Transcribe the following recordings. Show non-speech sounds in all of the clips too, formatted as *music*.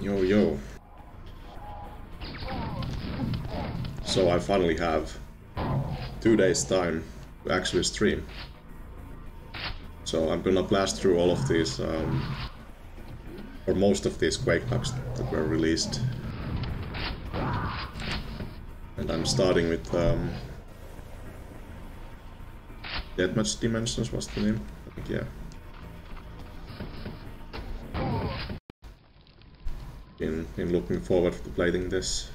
Yo, yo. So I finally have two days time to actually stream. So I'm gonna blast through all of these, um, or most of these Quake packs that were released. And I'm starting with um, Deathmatch Dimensions was the name? Yeah. In, been looking forward to playing this.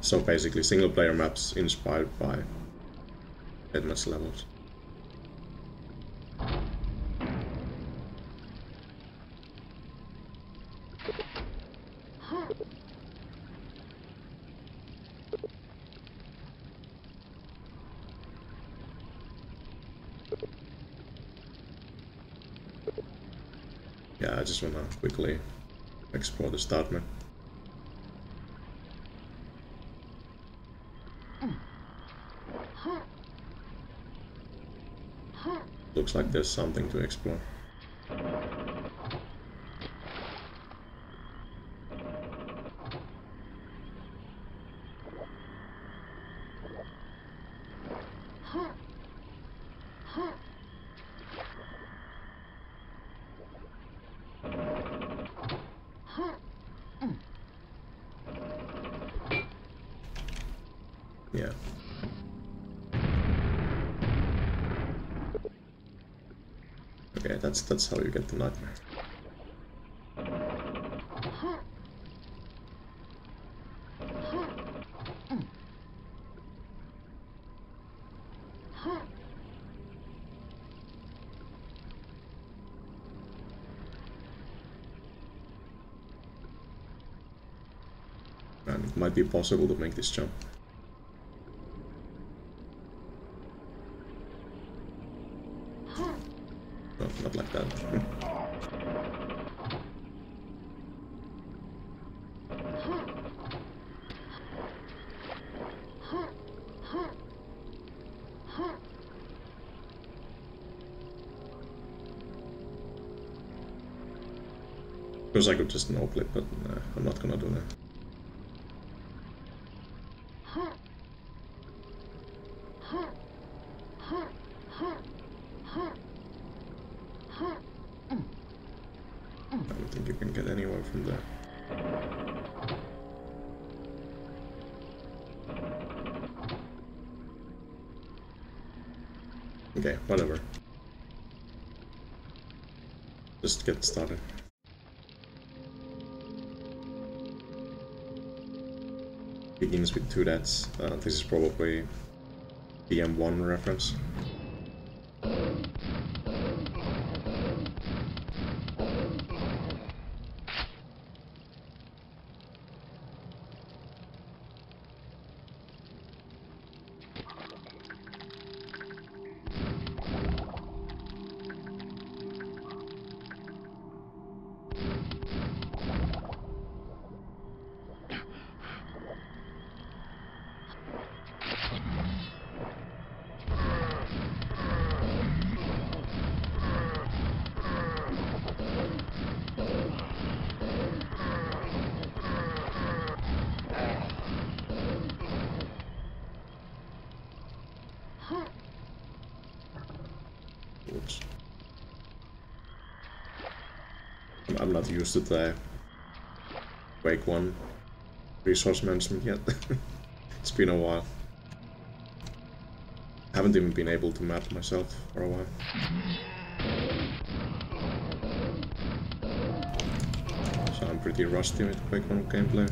So basically single player maps inspired by Deathmatch levels. Yeah, I just wanna quickly explore the start map. Looks like there's something to explore. Yeah. Okay, that's that's how you get the nightmare. And it might be possible to make this jump. No, not like that. Because I could just no clip, but uh, I'm not gonna do that. I don't think you can get anywhere from there. Okay, whatever. Just get started. With two deaths. Uh, this is probably DM1 reference. Used to the Quake 1 resource management yet. *laughs* it's been a while. Haven't even been able to map myself for a while. So I'm pretty rusty with Quake 1 gameplay.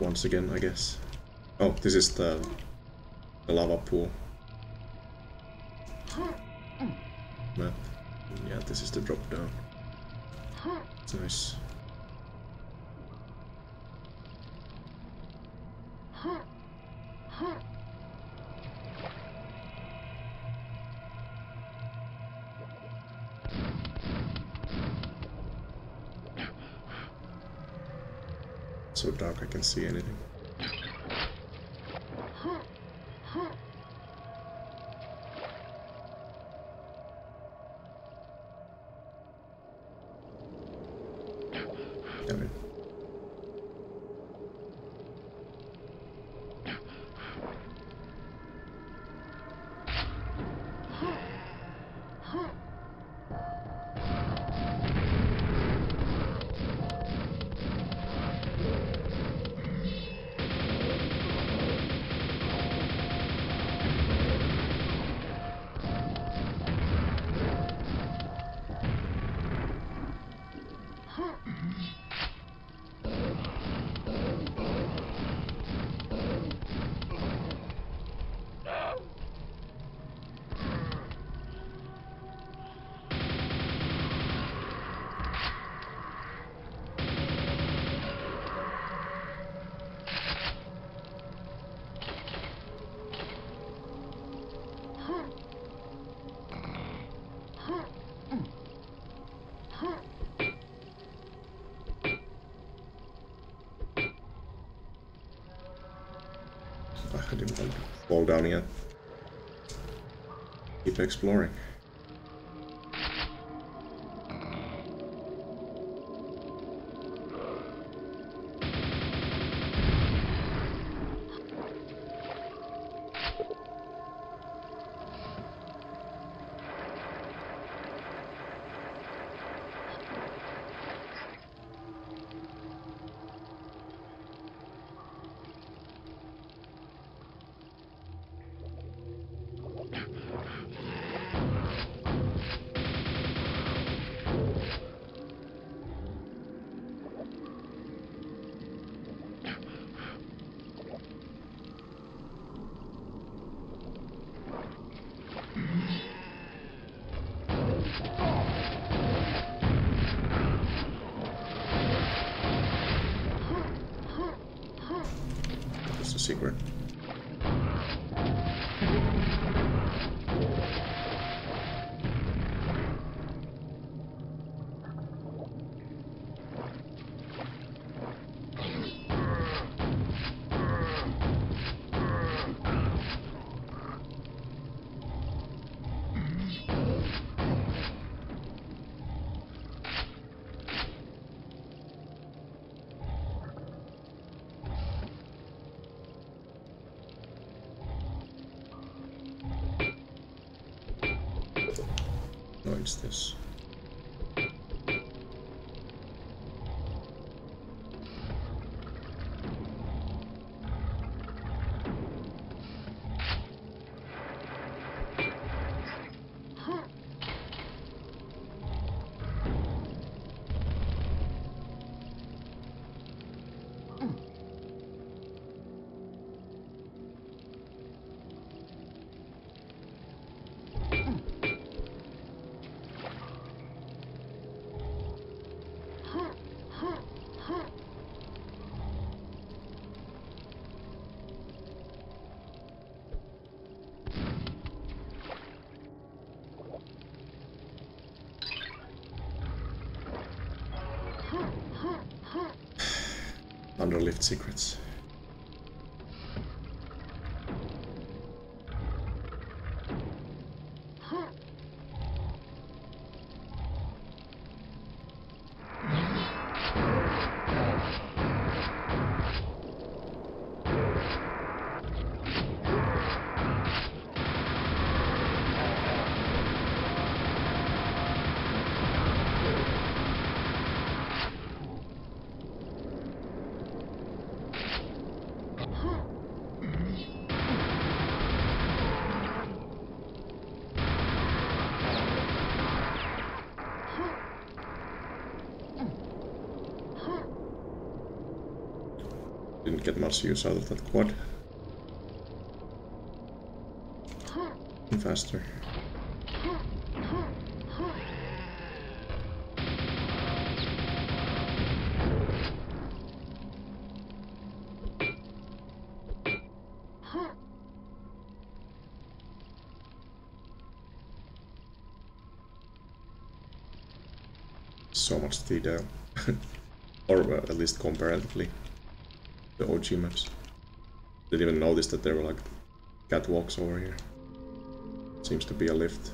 Once again, I guess. Oh, this is the, the lava pool Damn it. I didn't want to fall down yet. Keep exploring. Underlift secrets. Didn't get much use out of that quad. Faster. So much detail. *laughs* or uh, at least comparatively. The OG maps. Didn't even notice that there were like catwalks over here. Seems to be a lift.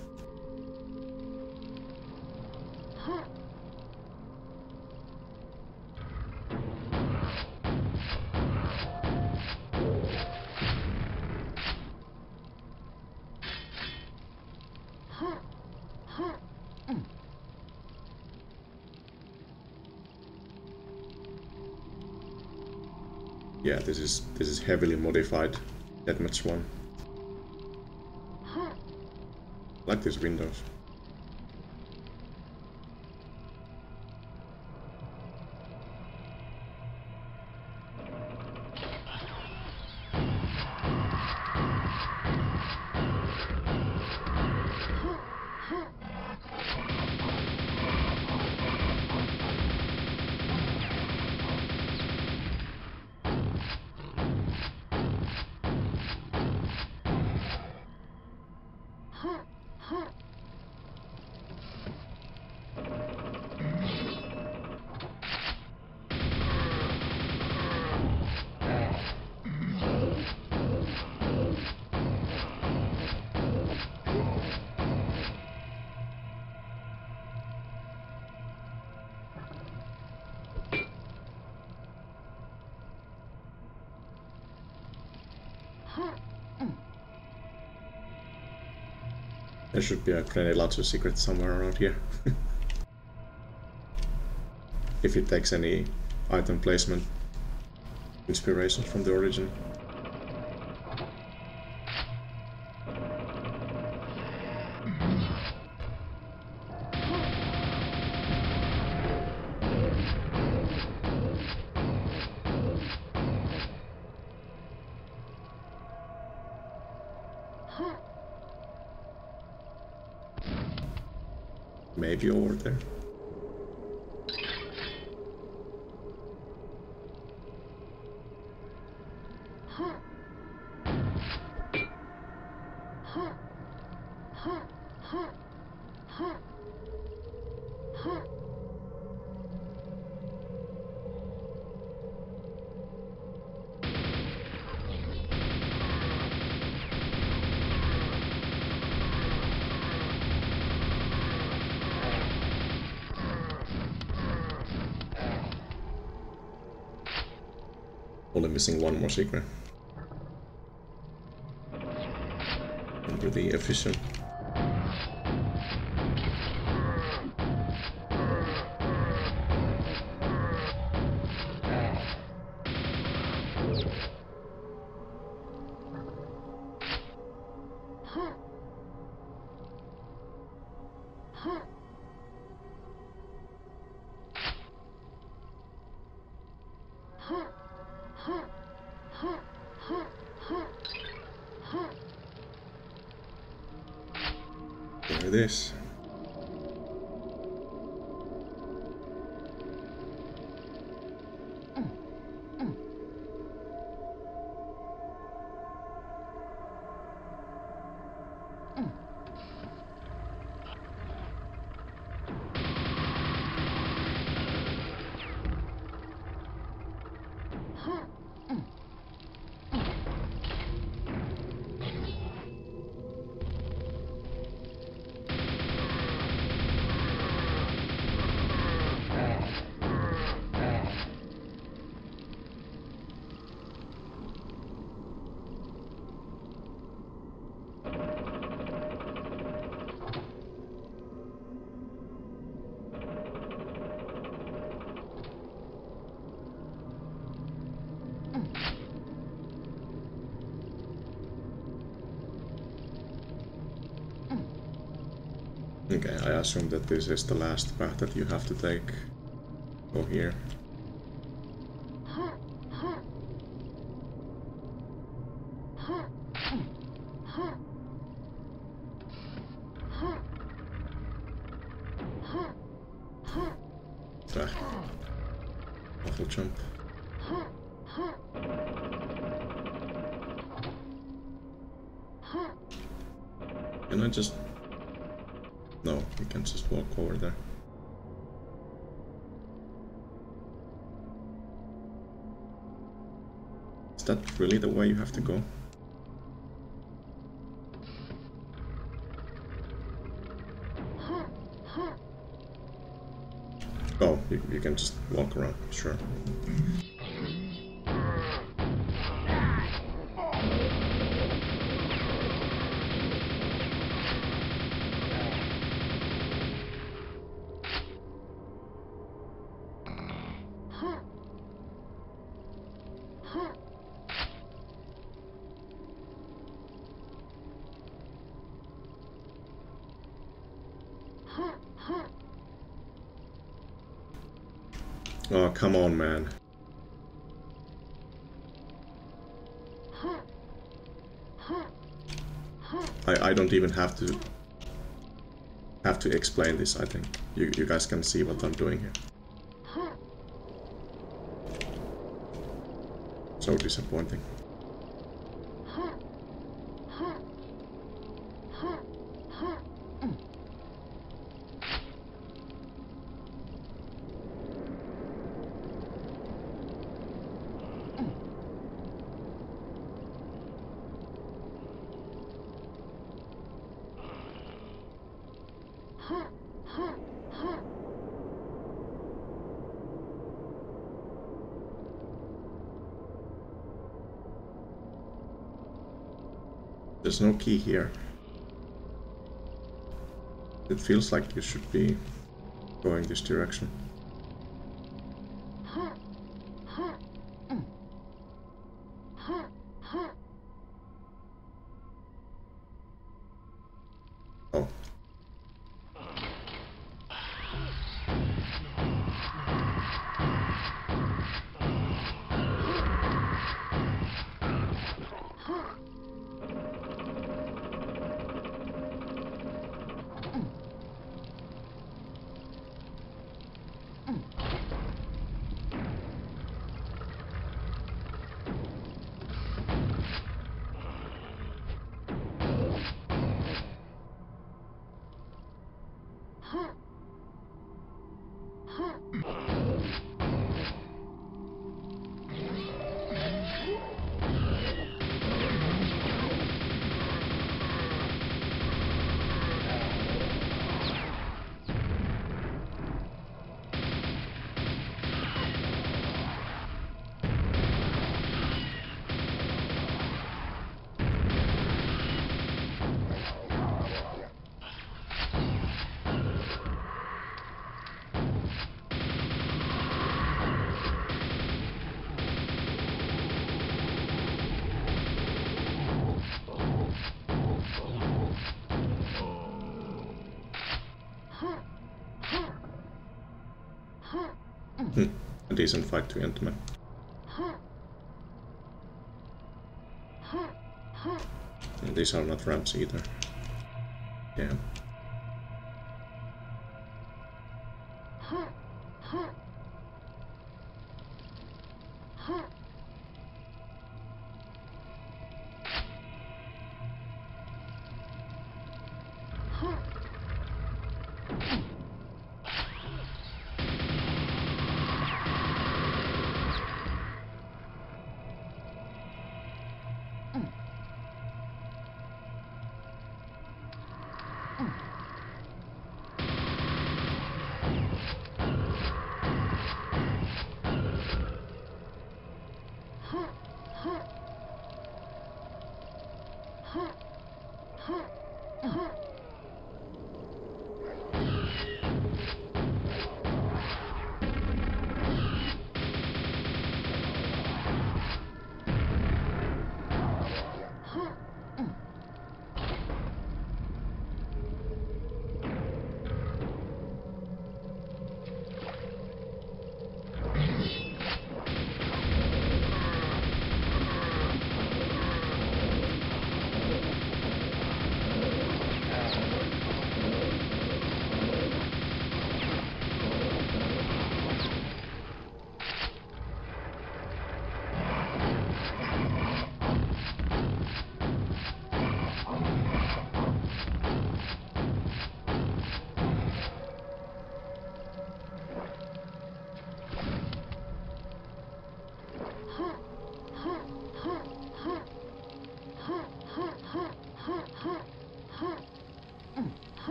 Yeah, this is this is heavily modified deathmatch one. like these windows. There should be a grenade launcher secret somewhere around here. *laughs* if it takes any item placement inspiration from the origin. There. Missing one more secret. And assume that this is the last path that you have to take. Go here. Ah. Awful jump. Can I just... No, we can just walk over there. Is that really the way you have to go? Oh, you, you can just walk around, sure. Oh, come on, man. I, I don't even have to have to explain this, I think. You, you guys can see what I'm doing here. So disappointing. There's no key here. It feels like you should be going this direction. Fight to end, man. And these are not ramps either. Yeah.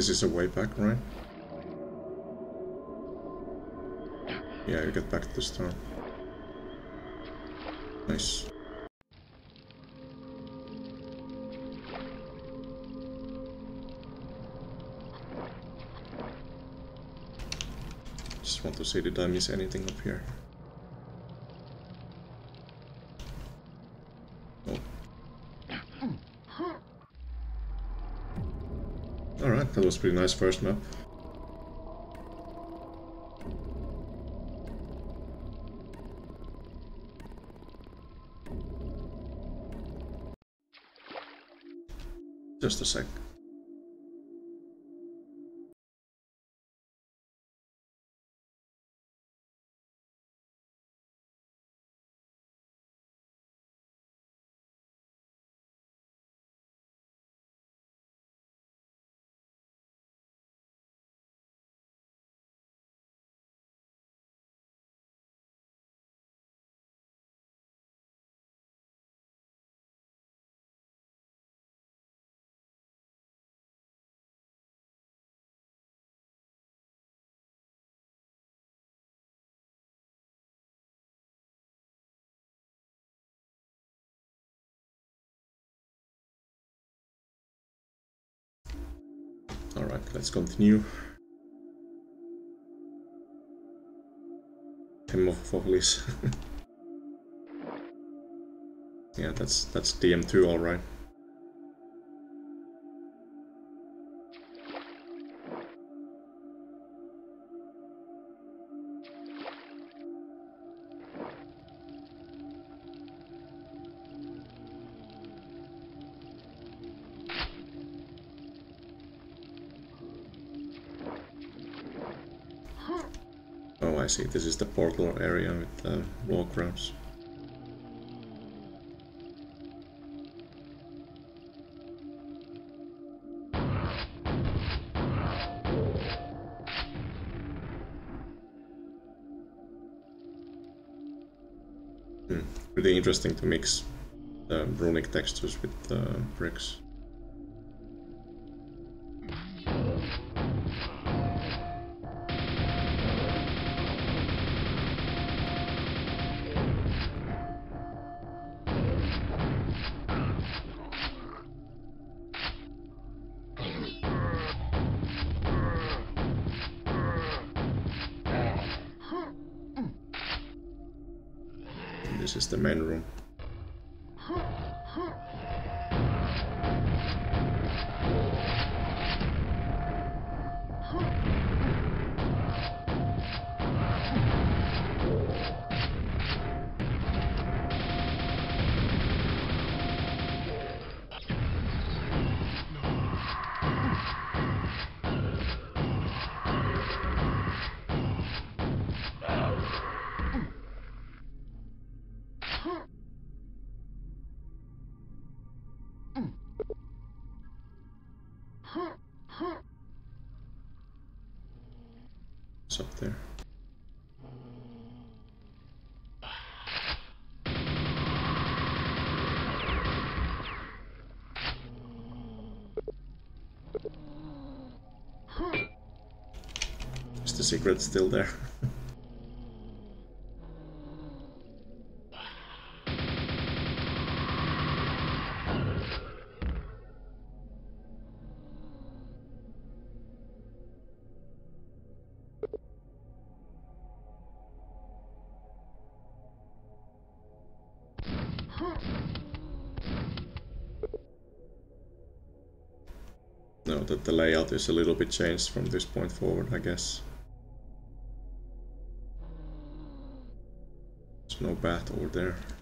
This is a way back, right? Yeah, you get back to the start. Nice. Just want to see did I miss anything up here? Oh. Alright, that was pretty nice first map. Just a sec. Let's continue. Hemophoblis. *laughs* yeah, that's that's DM2 alright. See. This is the portal area with the walk ramps. Hmm. Pretty interesting to mix the runic textures with the bricks. Secret still there? That the layout is a little bit changed from this point forward, I guess. There's no bat over there.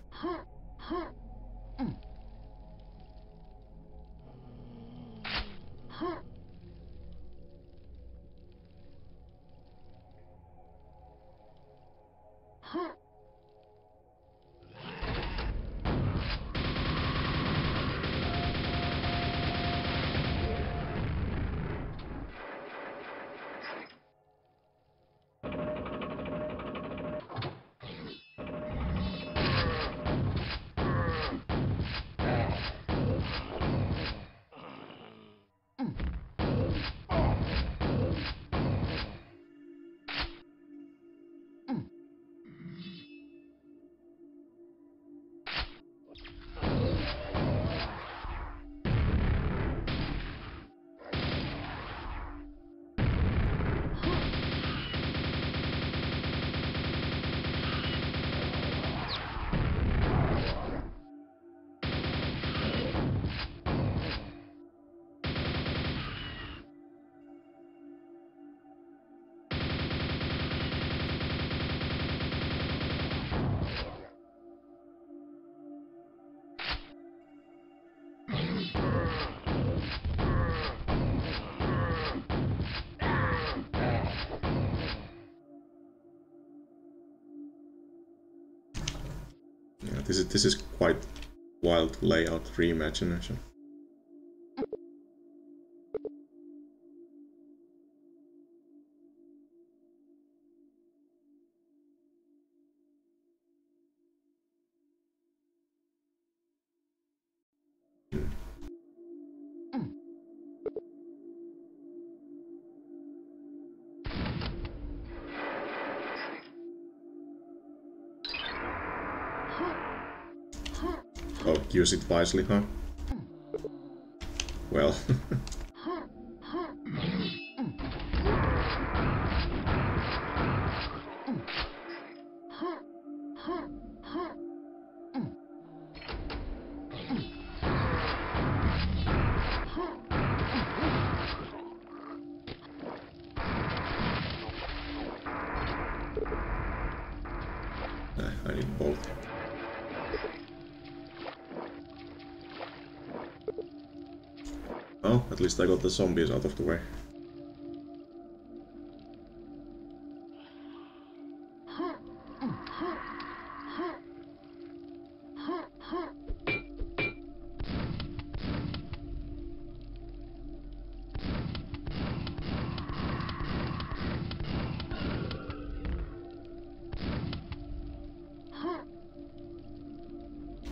This is quite wild layout reimagination. Use it wisely, huh? Hmm. Well. *laughs* I got the zombies out of the way.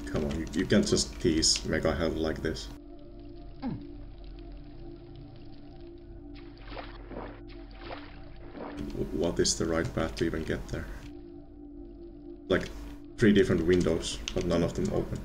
Come on, you, you can't just tease Mega Health like this. What is the right path to even get there? Like three different windows, but none of them open.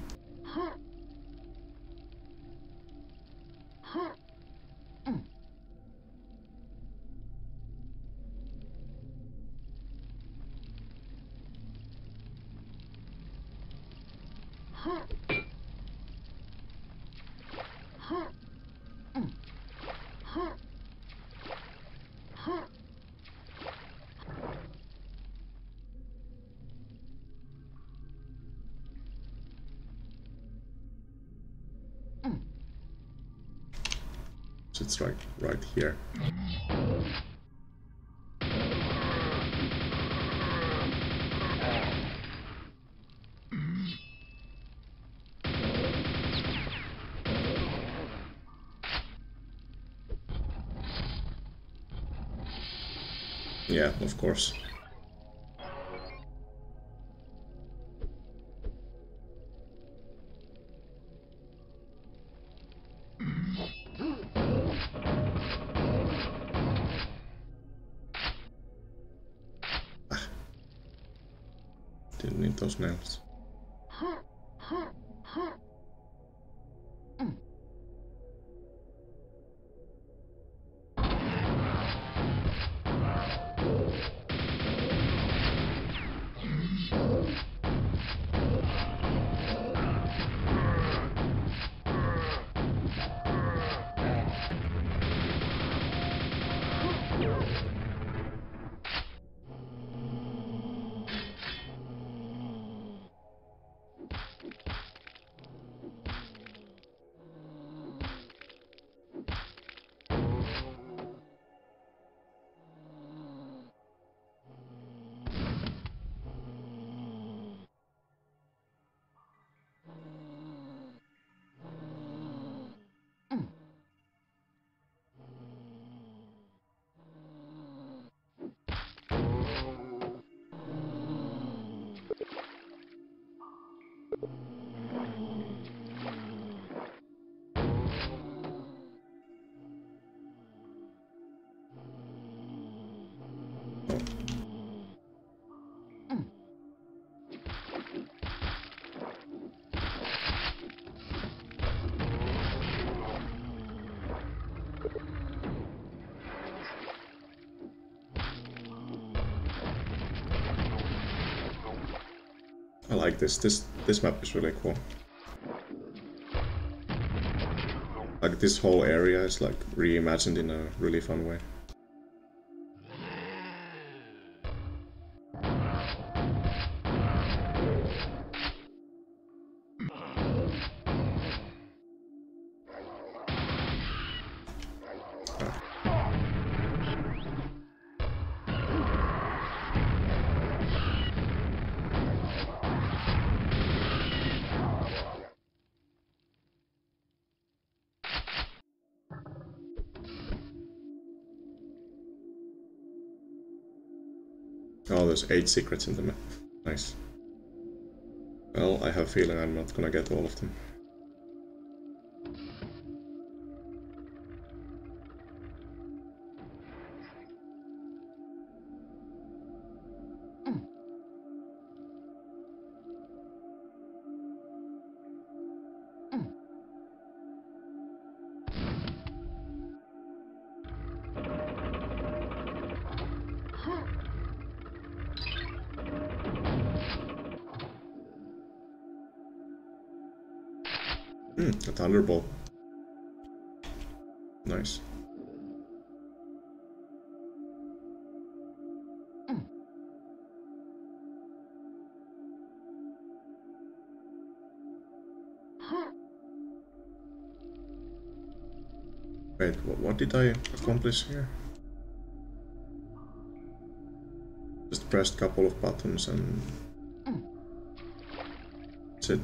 Of course. Ah. Didn't need those nails. This. This this map is really cool. Like this whole area is like reimagined in a really fun way. Eight secrets in the map. Nice. Well, I have a feeling I'm not gonna get all of them. Hmm, a thunderbolt. Nice. Wait, what, what did I accomplish here? Just pressed a couple of buttons and... That's it.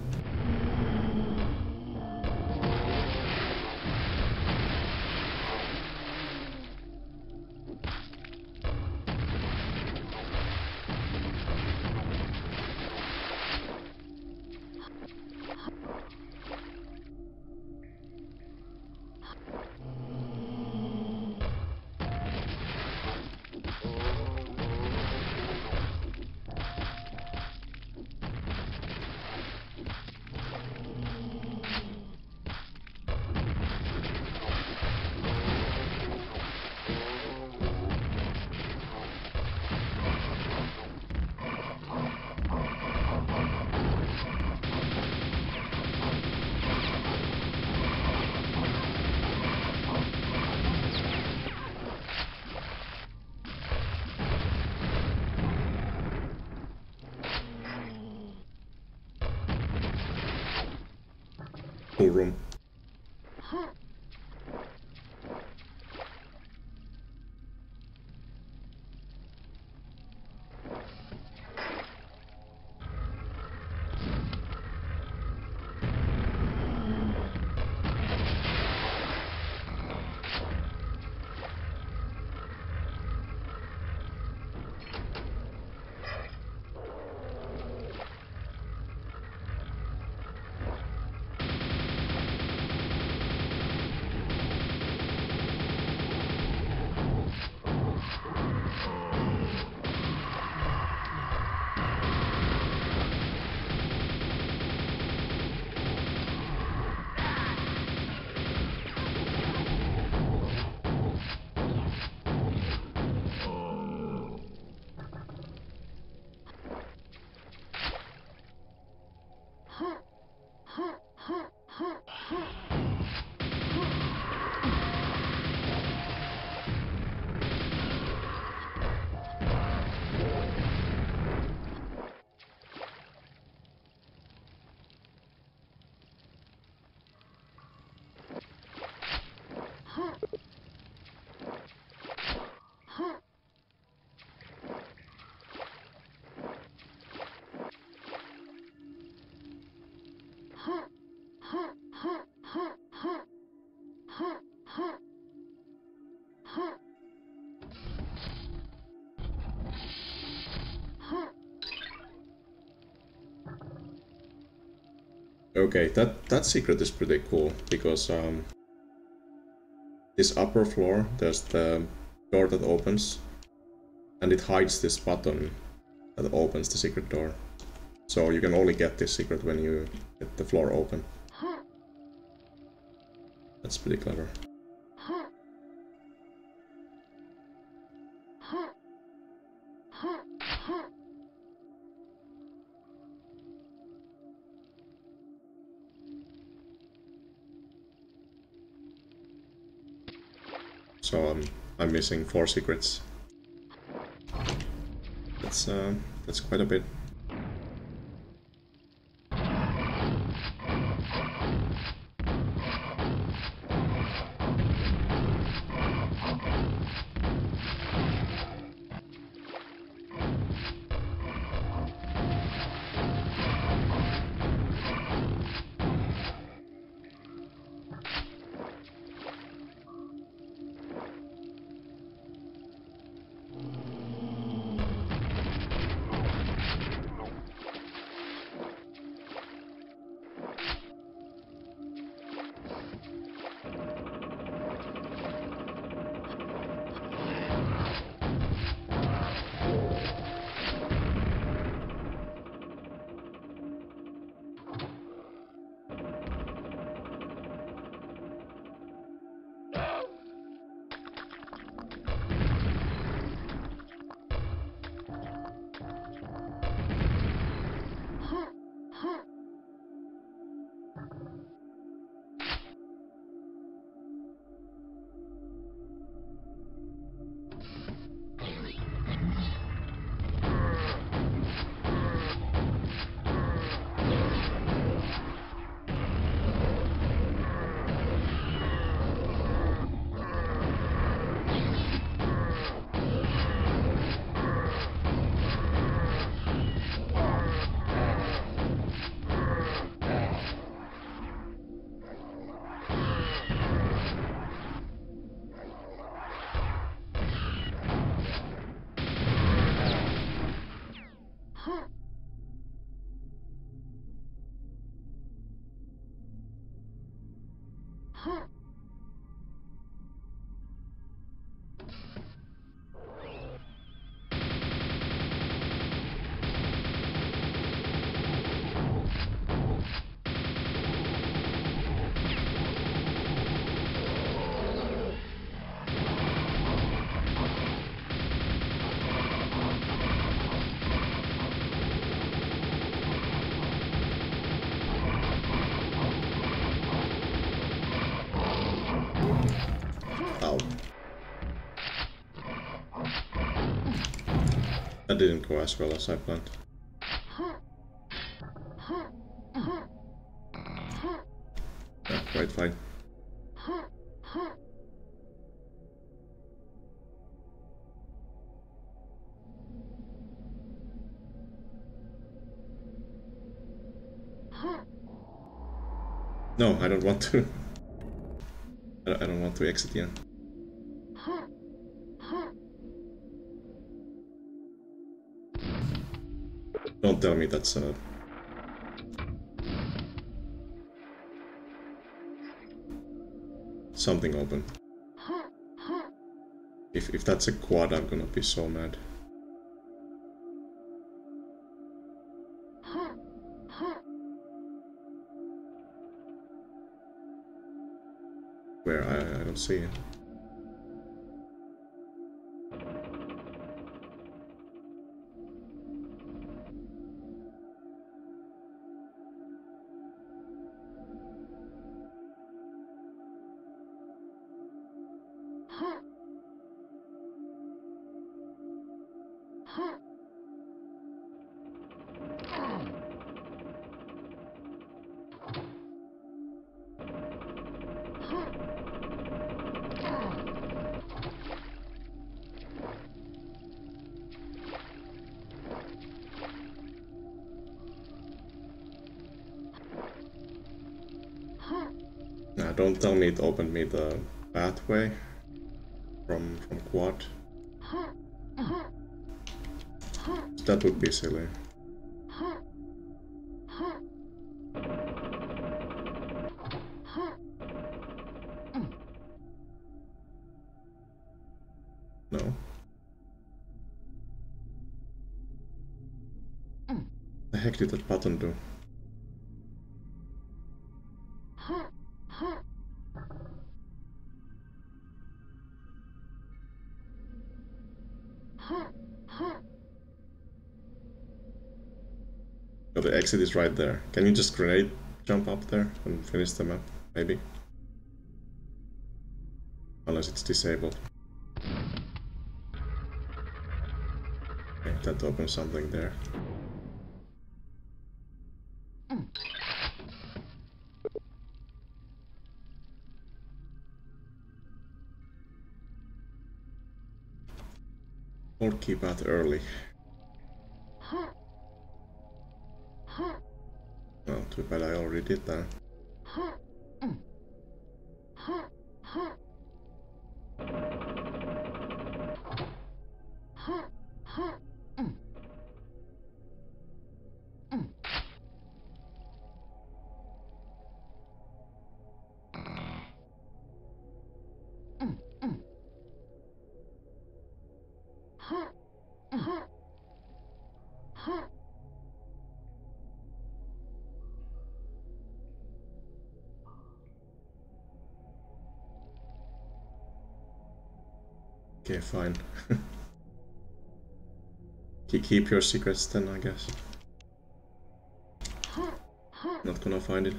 Okay, that, that secret is pretty cool, because um, this upper floor, there's the door that opens, and it hides this button that opens the secret door. So you can only get this secret when you get the floor open. That's pretty clever. Missing four secrets. That's uh, that's quite a bit. That didn't go as well as I planned. Yeah, quite fine. No, I don't want to. *laughs* I don't- want to exit yet. Don't tell me that's uh something open. If if that's a quad, I'm gonna be so mad. Where I, I don't see it. Tell me it opened me the pathway from from quad. That would be silly. No. The heck did that button do? Exit is right there. Can you just grenade jump up there and finish the map? Maybe. Unless it's disabled. Okay, that opens something there. Or keep out early. Bad fine. *laughs* Ke- Keep your secrets then, I guess. Not gonna find it.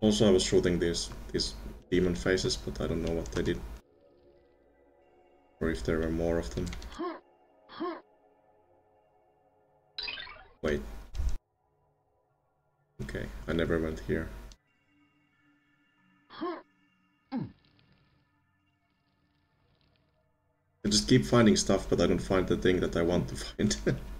Also, I was shooting these these demon faces, but I don't know what they did. Or if there were more of them. Wait. Okay, I never went here. Keep finding stuff, but I don't find the thing that I want to find. *laughs*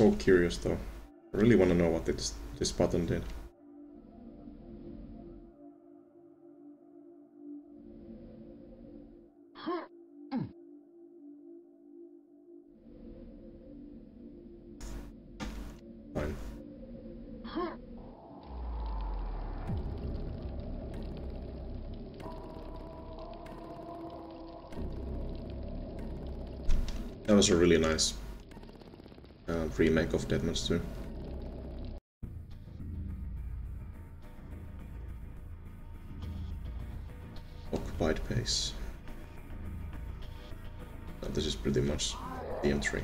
so curious though. I really want to know what this, this button did. That was a really nice remake of Deadman's 2. Occupied pace. Uh, this is pretty much the entry.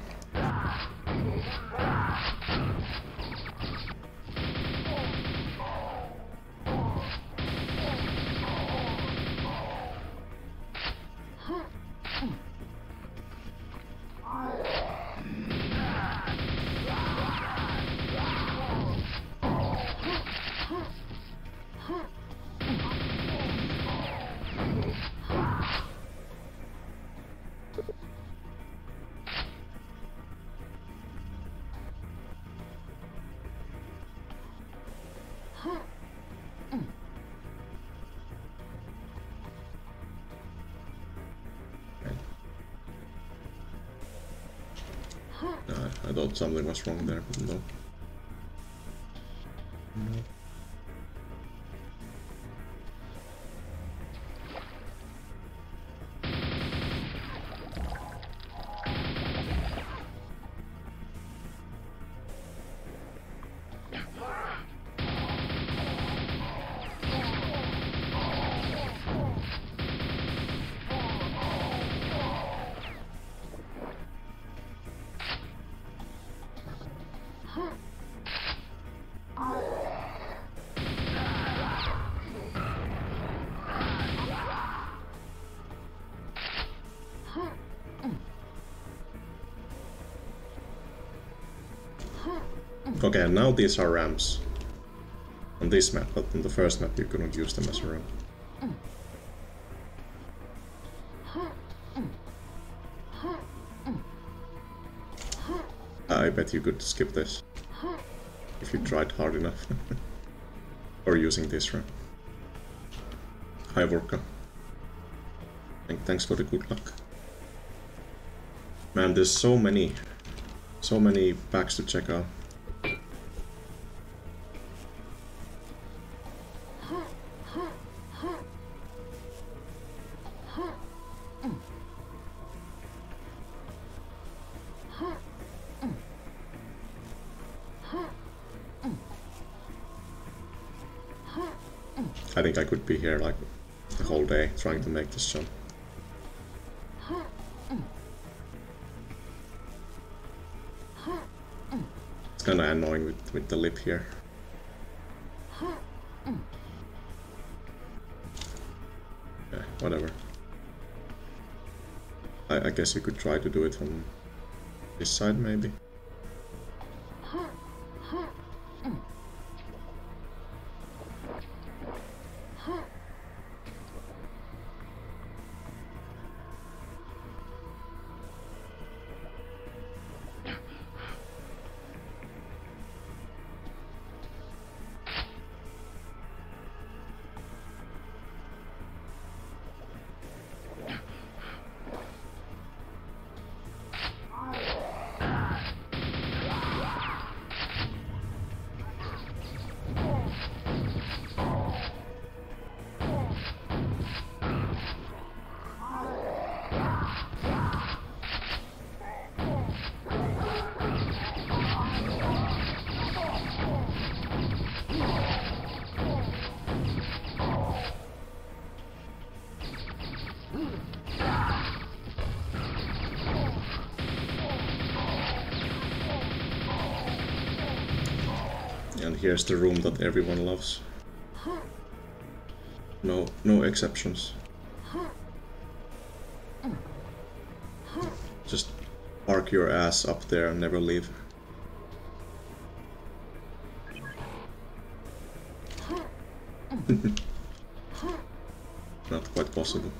Something was wrong there, but no. Okay, now these are ramps. On this map, but on the first map you couldn't use them as a ramp. Ah, I bet you could skip this. If you tried hard enough. *laughs* or using this ramp. Hi Vorka. Thanks for the good luck. Man, there's so many, so many packs to check out. Make this jump. It's kinda annoying with, with the lip here. Yeah, whatever. I, I guess you could try to do it from this side maybe. Here's the room that everyone loves. No, no exceptions. Just park your ass up there and never leave. *laughs* Not quite possible.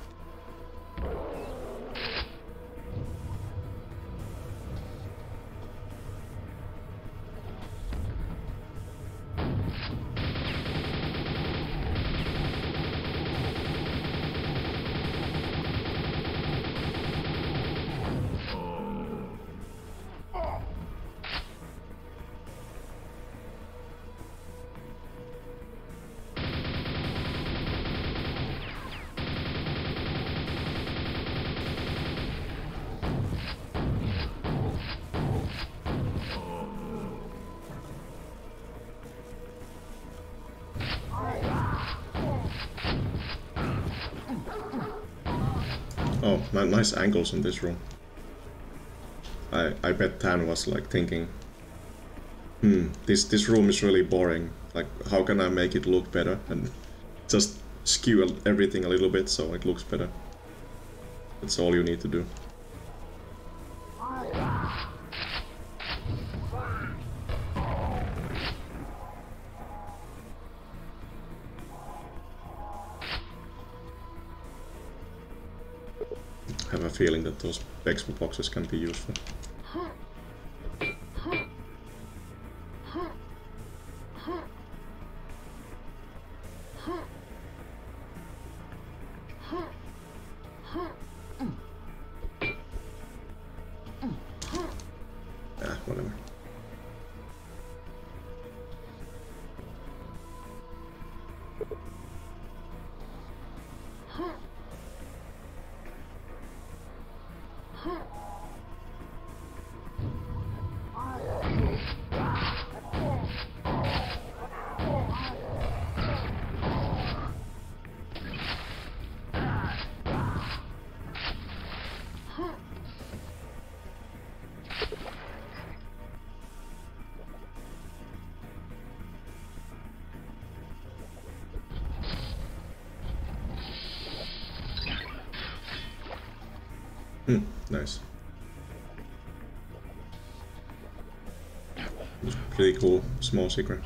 Nice angles in this room. I I bet Tan was like thinking, hmm, this this room is really boring. Like, how can I make it look better? And just skew everything a little bit so it looks better. That's all you need to do. Those explo boxes can be useful. Secret.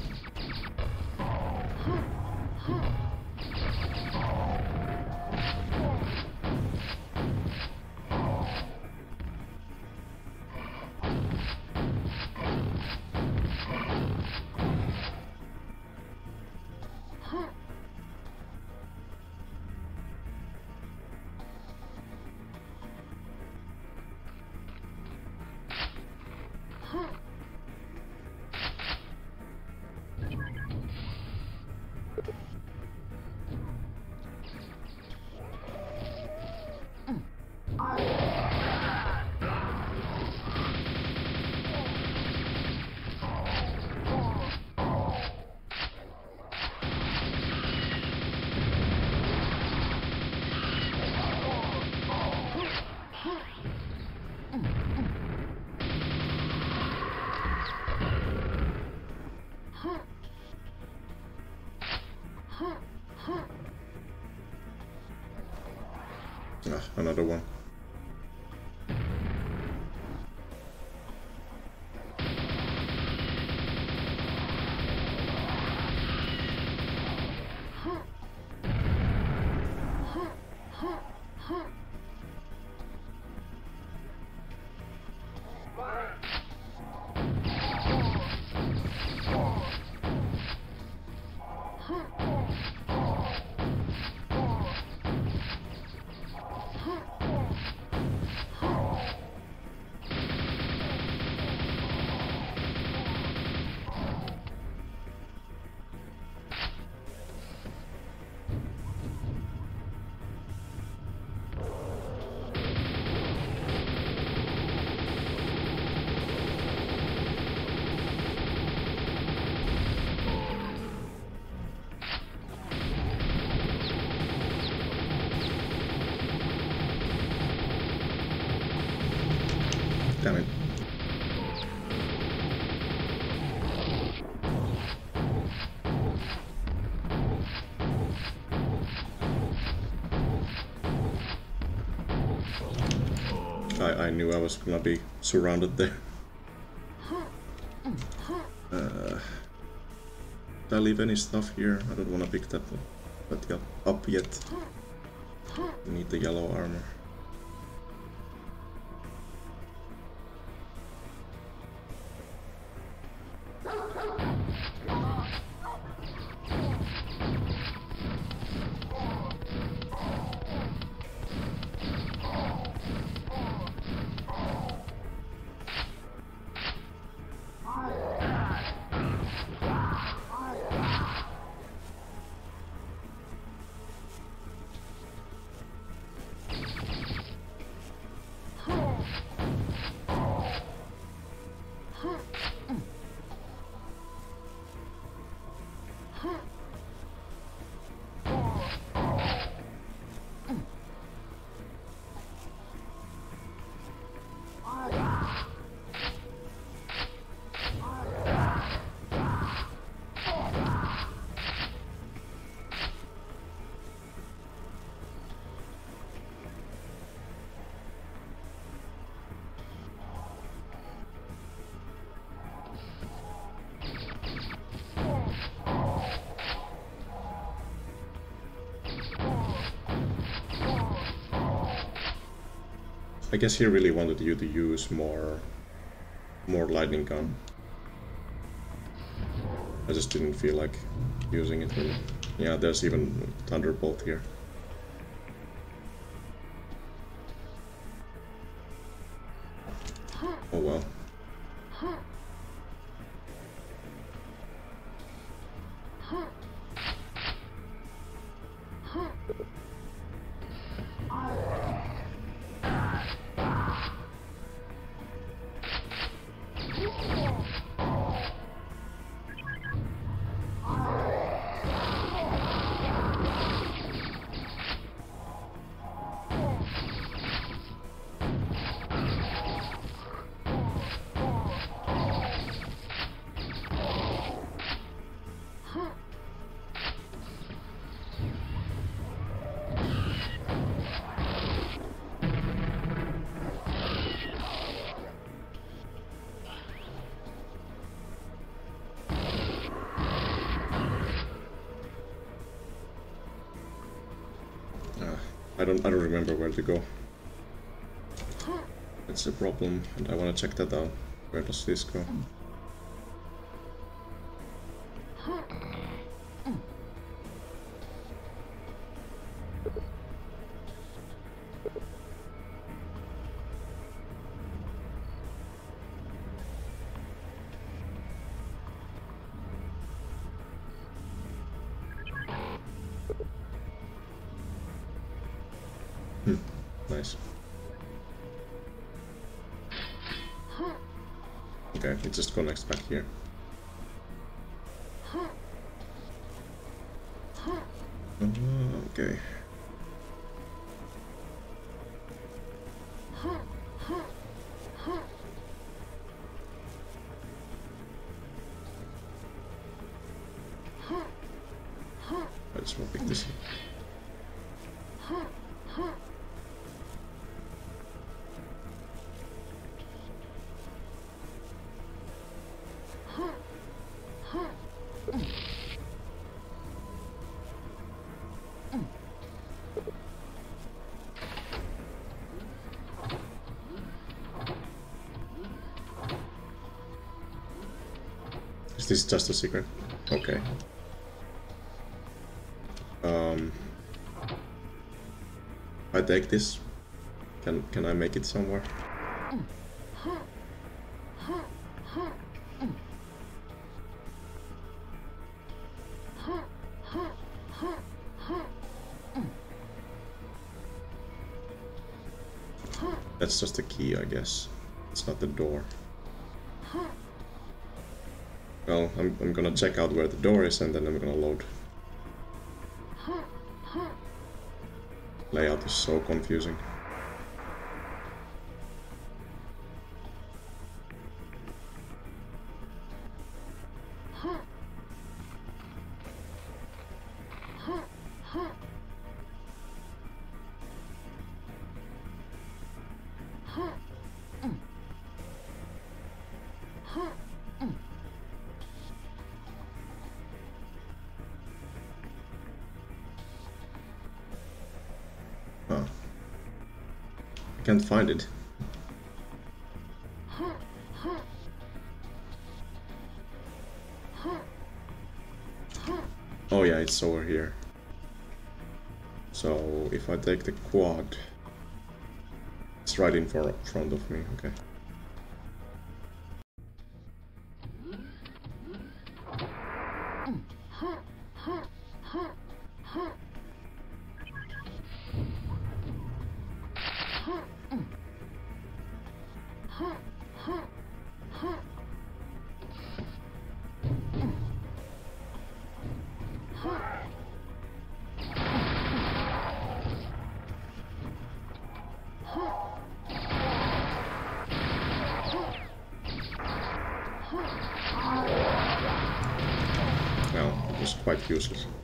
Knew I was gonna be surrounded there. Uh, did I leave any stuff here? I don't want to pick that up yet. I need the yellow armor. I guess he really wanted you to use more more lightning gun. I just didn't feel like using it really. Yeah, there's even thunderbolt here. I don't remember where to go. That's a problem, and I want to check that out. Where does this go? Back here. Uh, okay. Is this just a secret? Okay. Um, I take this. Can can I make it somewhere? That's just a key, I guess. It's not the door. Well, I'm, I'm gonna check out where the door is and then I'm gonna load. Layout is so confusing. Can't find it. Oh yeah, it's over here. So if I take the quad, it's right in front of me. Okay. It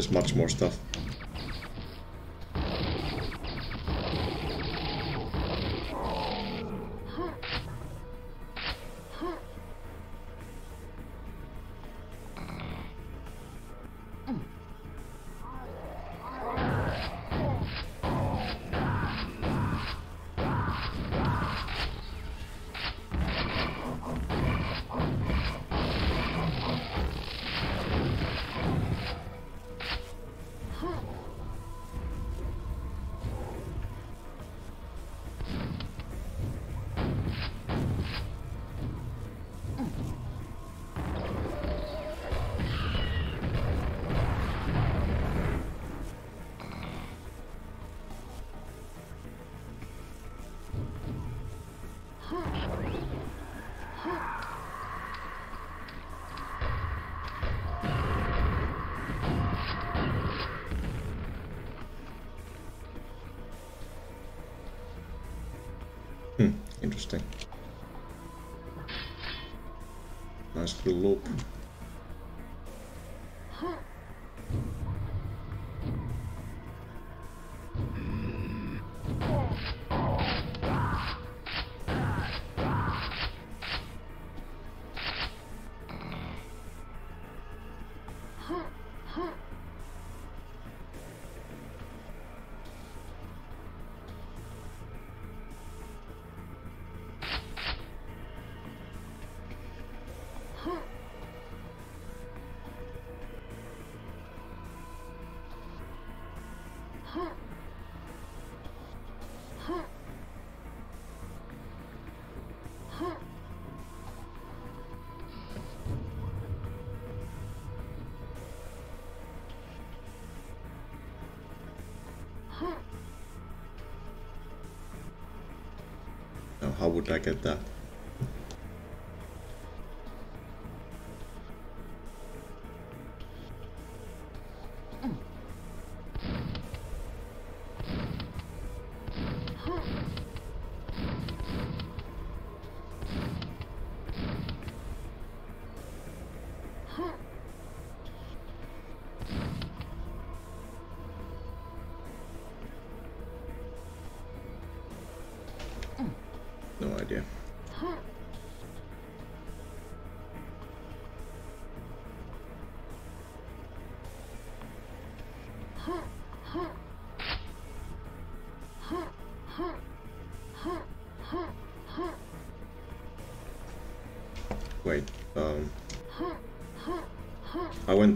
There's much more stuff. Nice Now, how would I get that?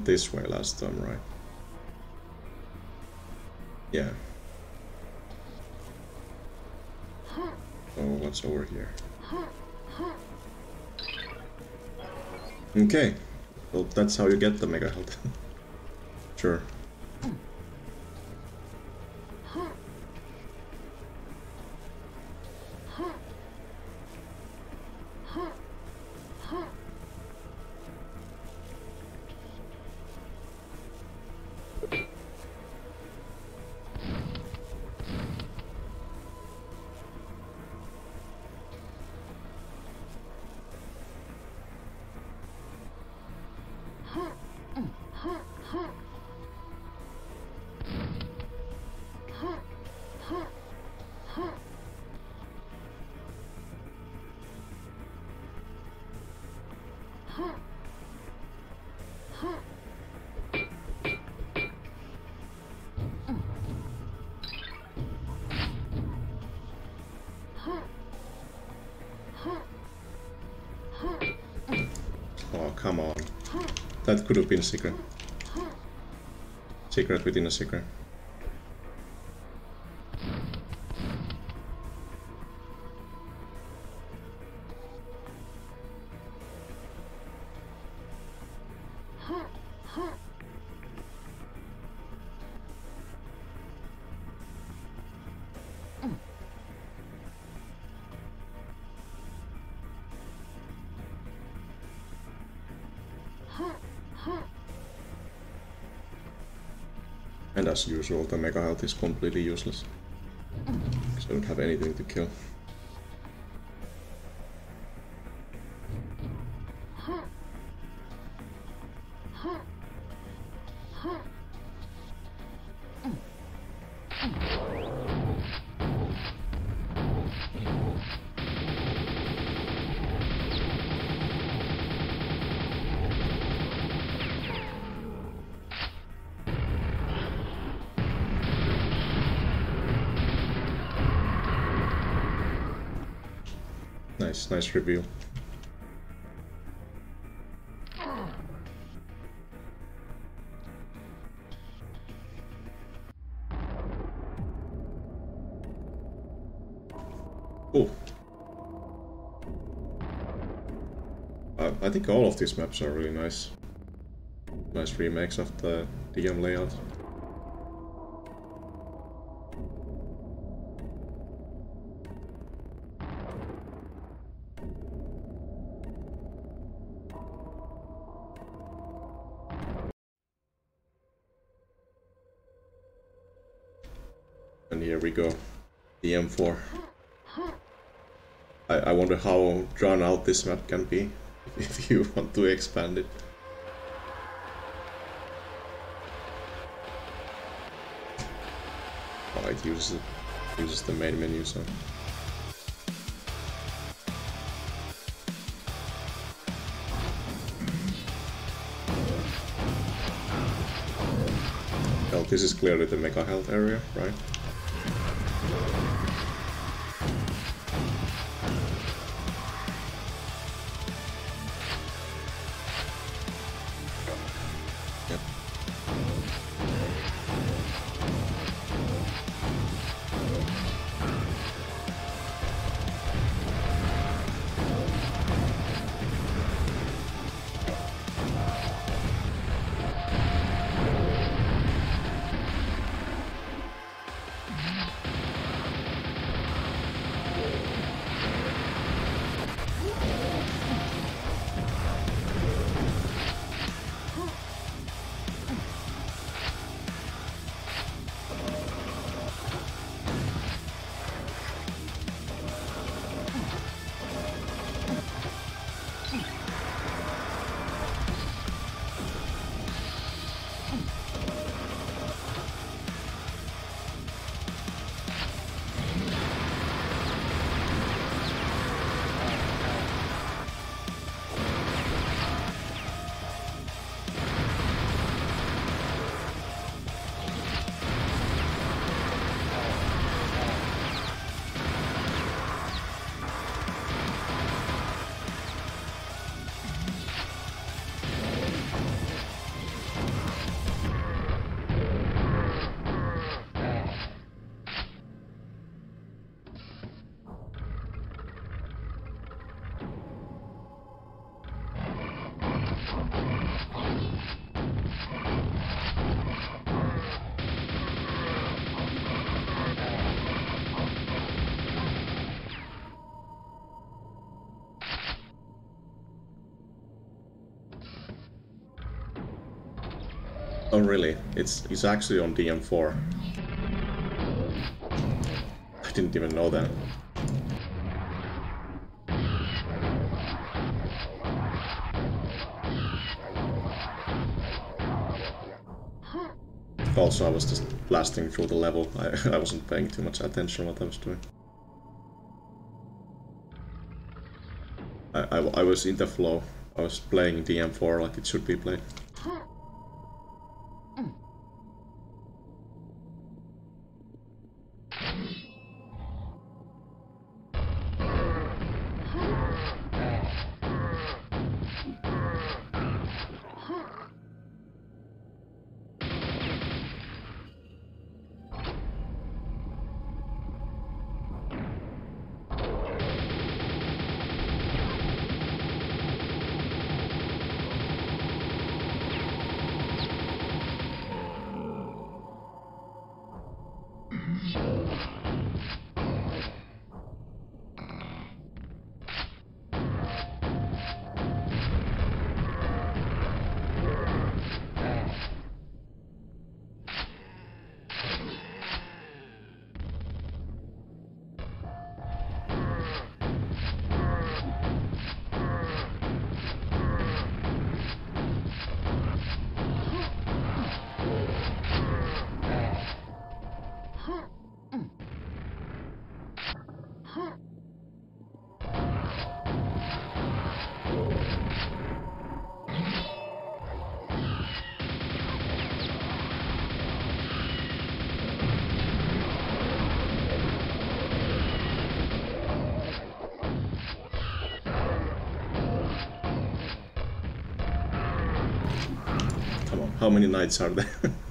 Went this way last time, right? Yeah. Oh, what's over here? Okay. Well, that's how you get the mega health. *laughs* come on. That could have been a secret. Secret within a secret. And as usual, the mega health is completely useless. Because I don't have anything to kill. Oh. Uh, I, I think all of these maps are really nice. Nice remakes of the DM layout. This map can be *laughs* if you want to expand it. Oh, it uses, uses the main menu, so... Well, this is clearly the Mega Health area, right? Really? It's it's actually on DM4. I didn't even know that. Also, I was just blasting through the level. I, *laughs* I wasn't paying too much attention what I was doing. I, I, I was in the flow. I was playing DM4 like it should be played. Many knights are there? *laughs*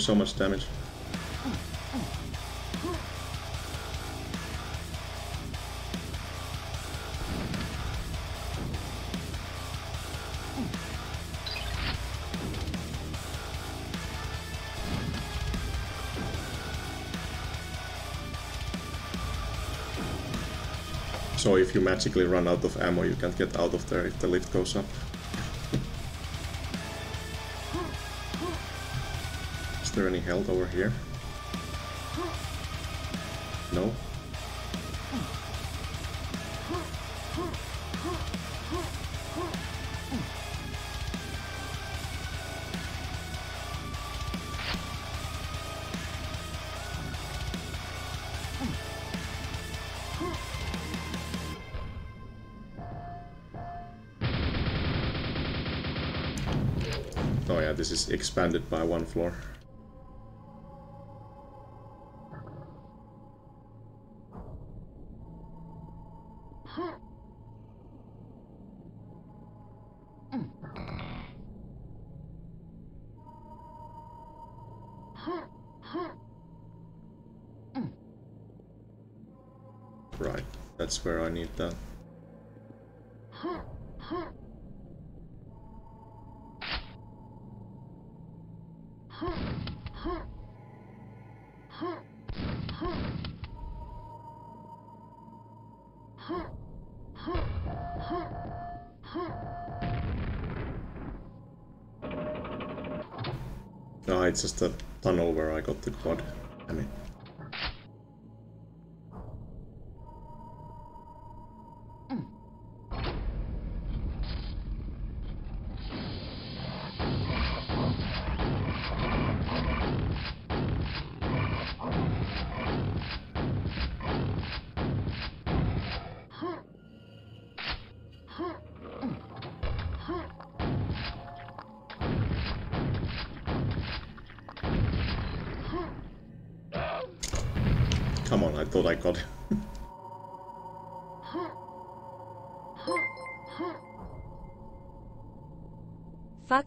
so much damage. So if you magically run out of ammo, you can't get out of there if the lift goes up. There any health over here? No? Oh yeah, this is expanded by one floor. Where that. No, it's just a tunnel where I got the quad. I mean,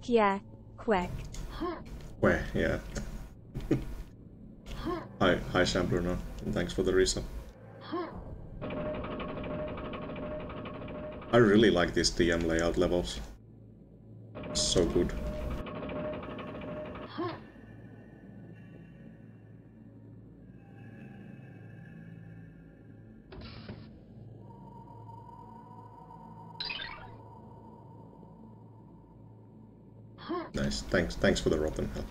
yeah, quick. Where? Yeah. hi, hi and thanks for the resub. I really like these DM layout levels. So good. Thanks. Thanks for the help.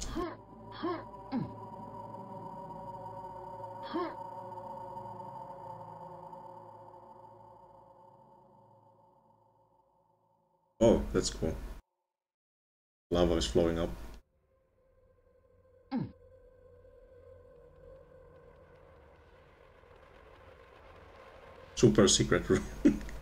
Oh, that's cool. Lava is flowing up. Super secret room. *laughs*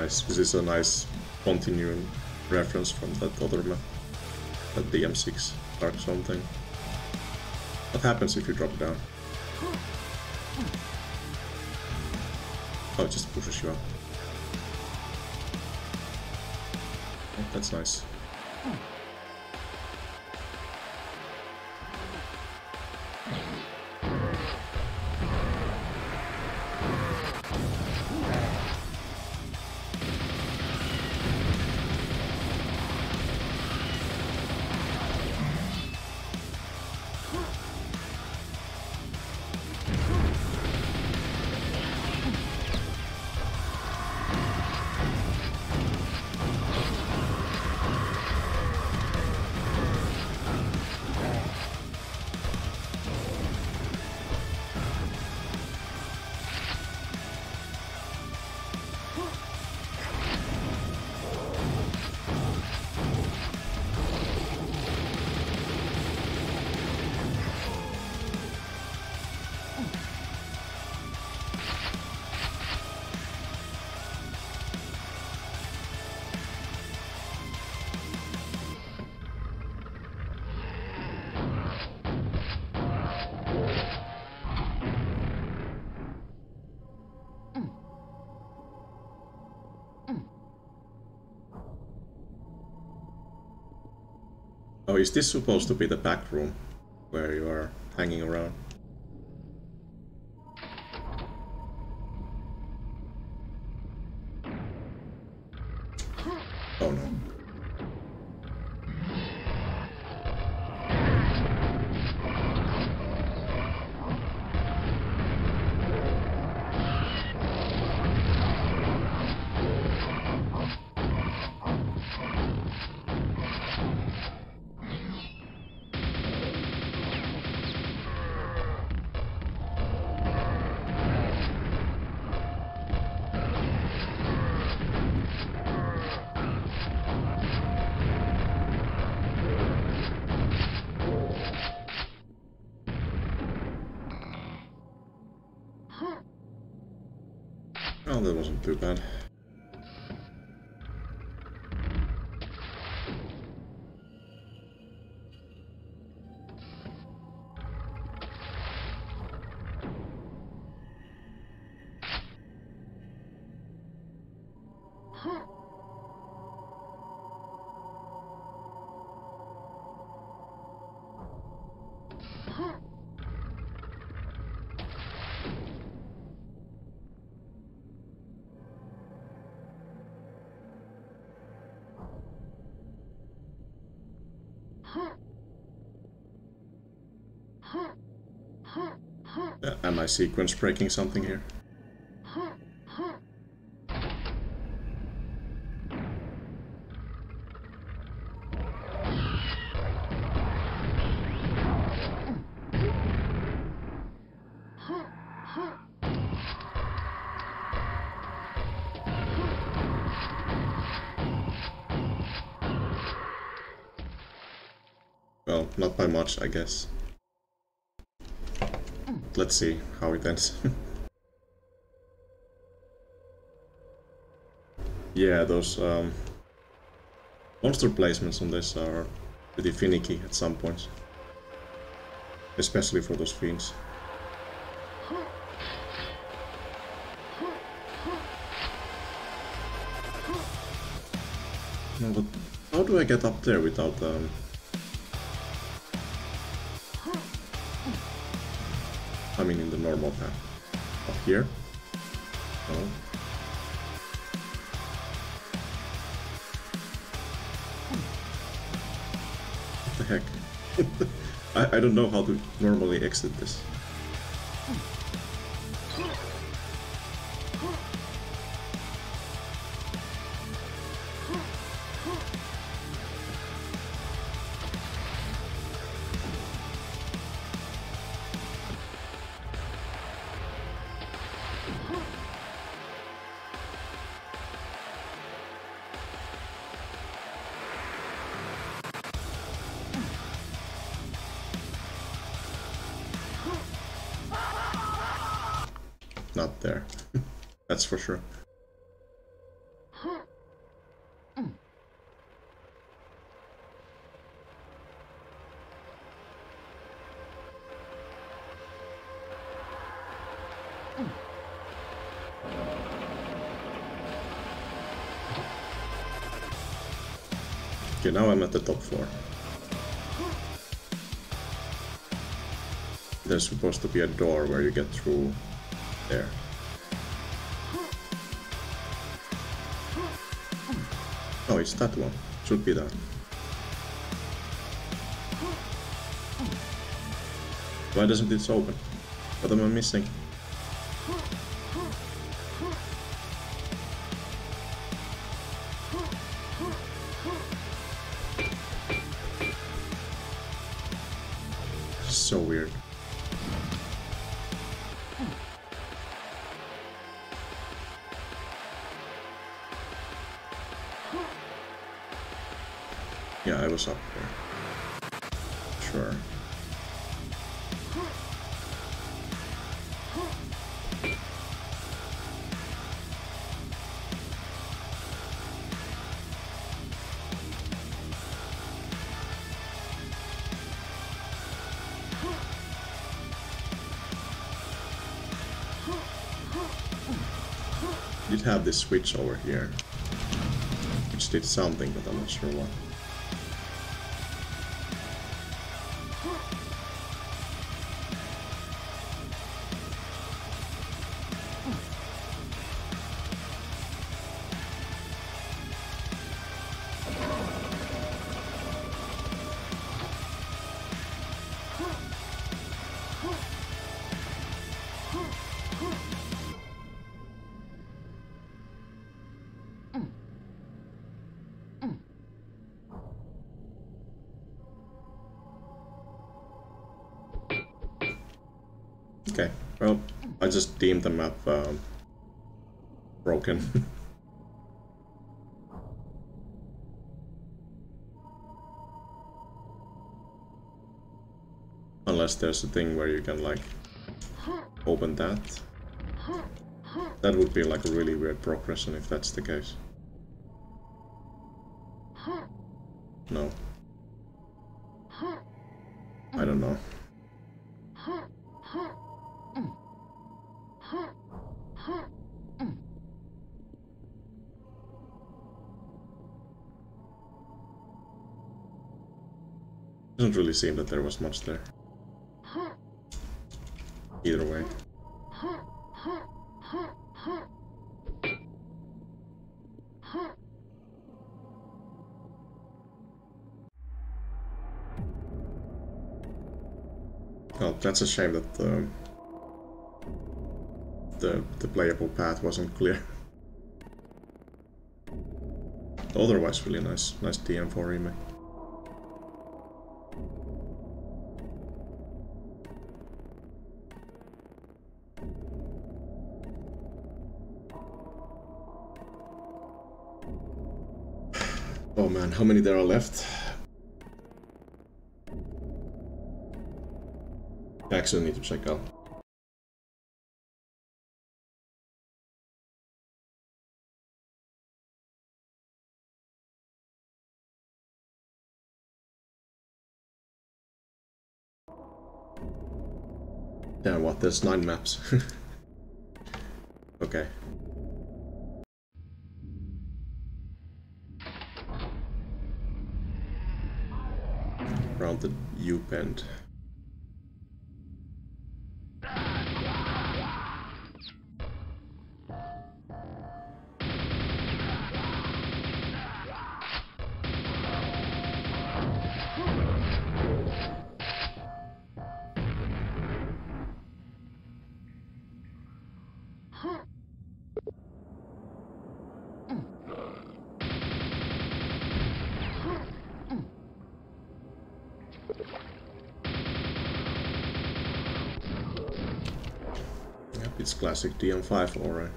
Nice. This is a nice continuing reference from that other map. That DM6 Dark something. What happens if you drop down? Oh, it just pushes you up. Oh, that's nice. Is this supposed to be the back room where you are hanging around? Too bad. Sequence breaking something here? Well, not by much, I guess. Let's see how it ends. *laughs* yeah, those um, monster placements on this are pretty finicky at some points. Especially for those fiends. No, but how do I get up there without um, coming in the normal path. Up here? What the heck? *laughs* I, I don't know how to normally exit this. for sure. Okay, now I'm at the top floor. There's supposed to be a door where you get through there. It's that one. Should be that. Why doesn't this open? What am I missing? This switch over here, which did something, but I'm not sure what. Map um, broken. *laughs* Unless there's a thing where you can like open that. That would be like a really weird progression if that's the case. No. I don't know. Doesn't really seem that there was much there. Either way. Well, that's a shame that the the, the playable path wasn't clear. *laughs* Otherwise, really nice, nice DM4 remake. How many there are left? I actually need to check out. Yeah, what? There's nine maps. *laughs* okay. Around the U it's classic DM5 alright.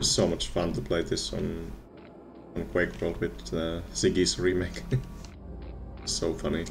So much fun to play this on on Quake World with uh, Ziggy's remake. *laughs* so funny.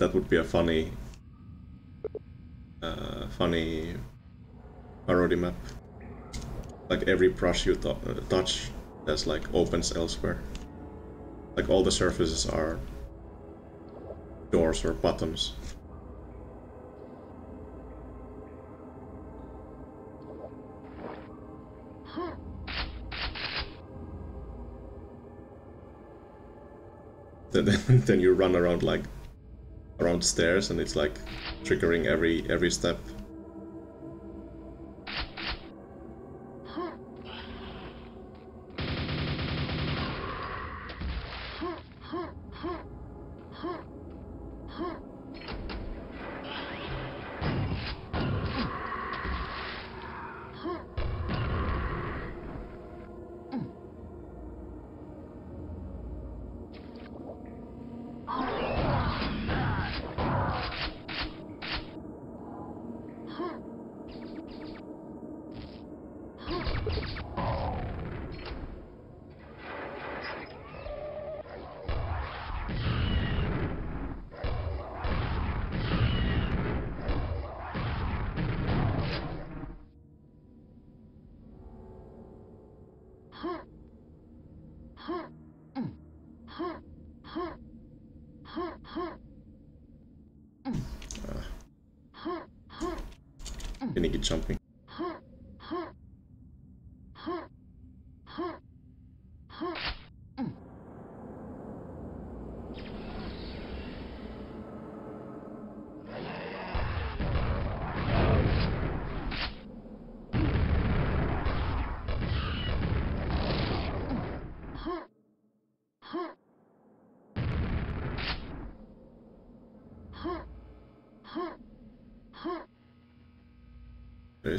That would be a funny, uh, funny parody map. Like every brush you uh, touch, that's like opens elsewhere. Like all the surfaces are doors or buttons. Then, *laughs* then you run around like around stairs and it's like triggering every every step. Finicky jumping.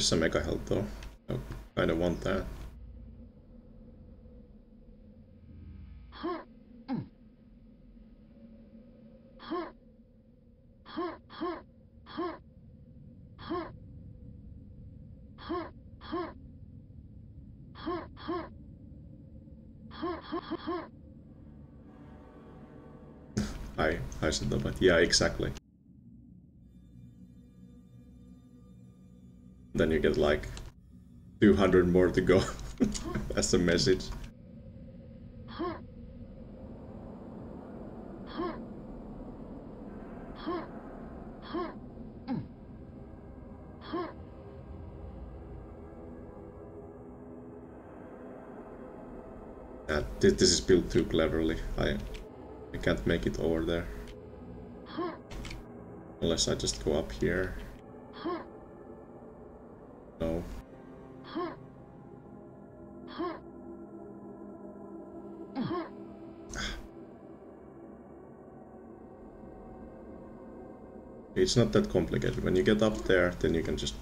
There is some mega health though. I kinda want that. I I said that, but yeah, exactly. 200 more to go *laughs* That's the message. Uh, this, this is built too cleverly. I I can't make it over there. Unless I just go up here. It's not that complicated. When you get up there, then you can just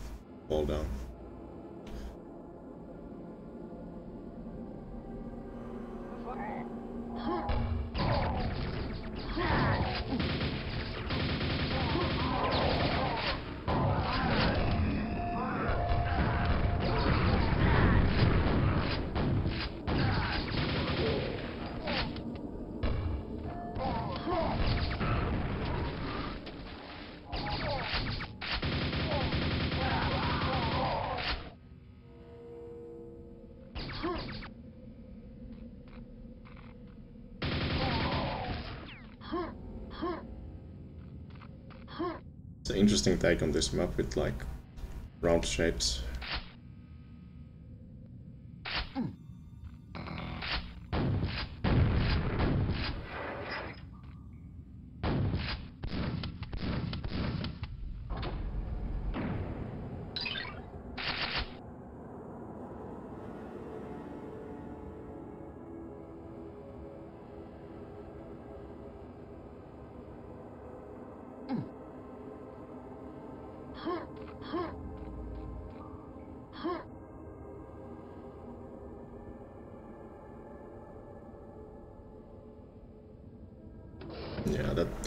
interesting take on this map with like round shapes.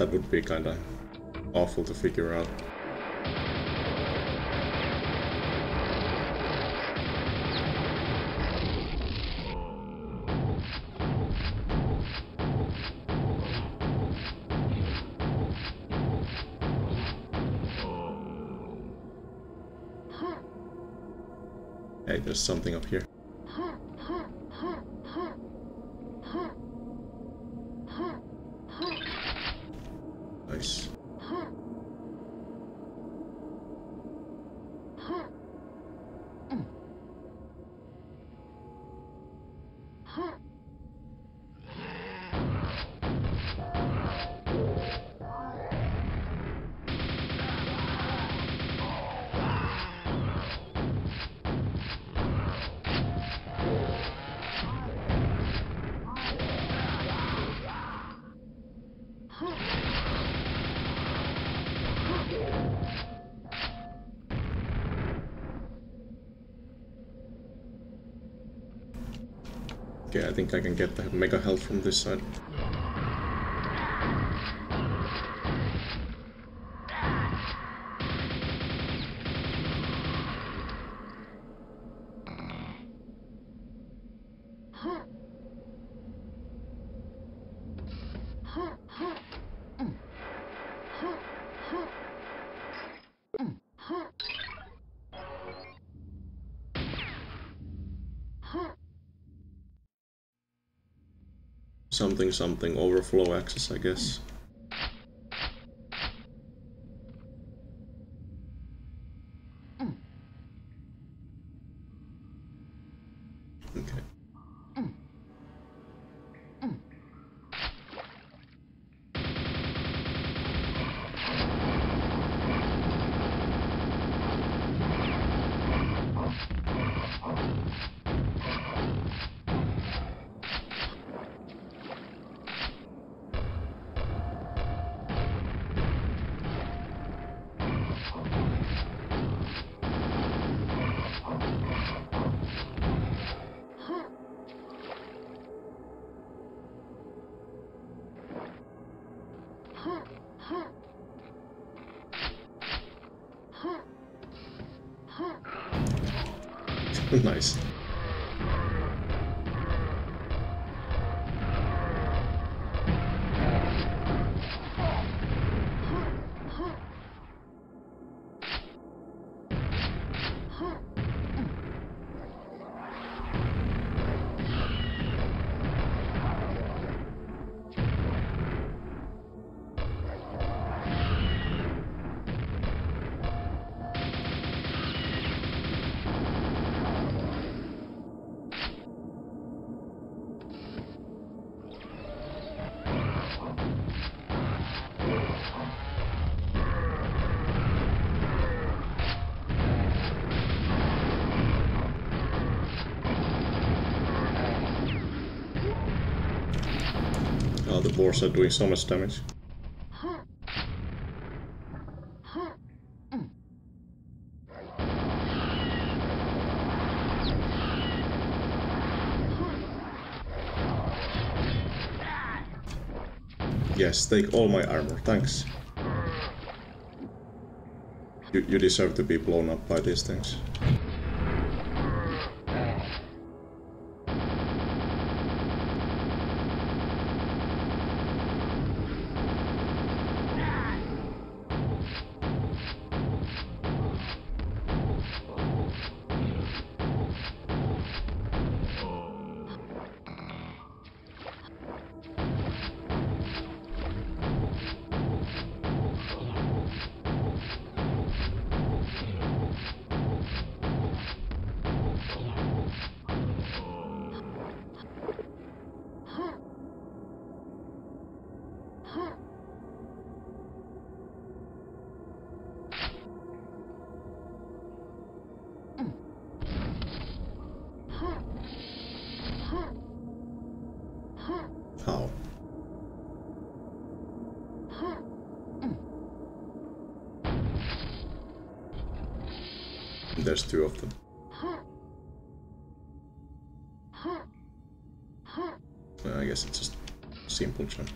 That, would be kinda awful to figure out. I think I can get the mega health from this side. Something overflow access, I guess. Boars are doing so much damage. Yes, take all my armor, thanks. You, you deserve to be blown up by these things. There's two of them. Well, I guess it's just simple jump.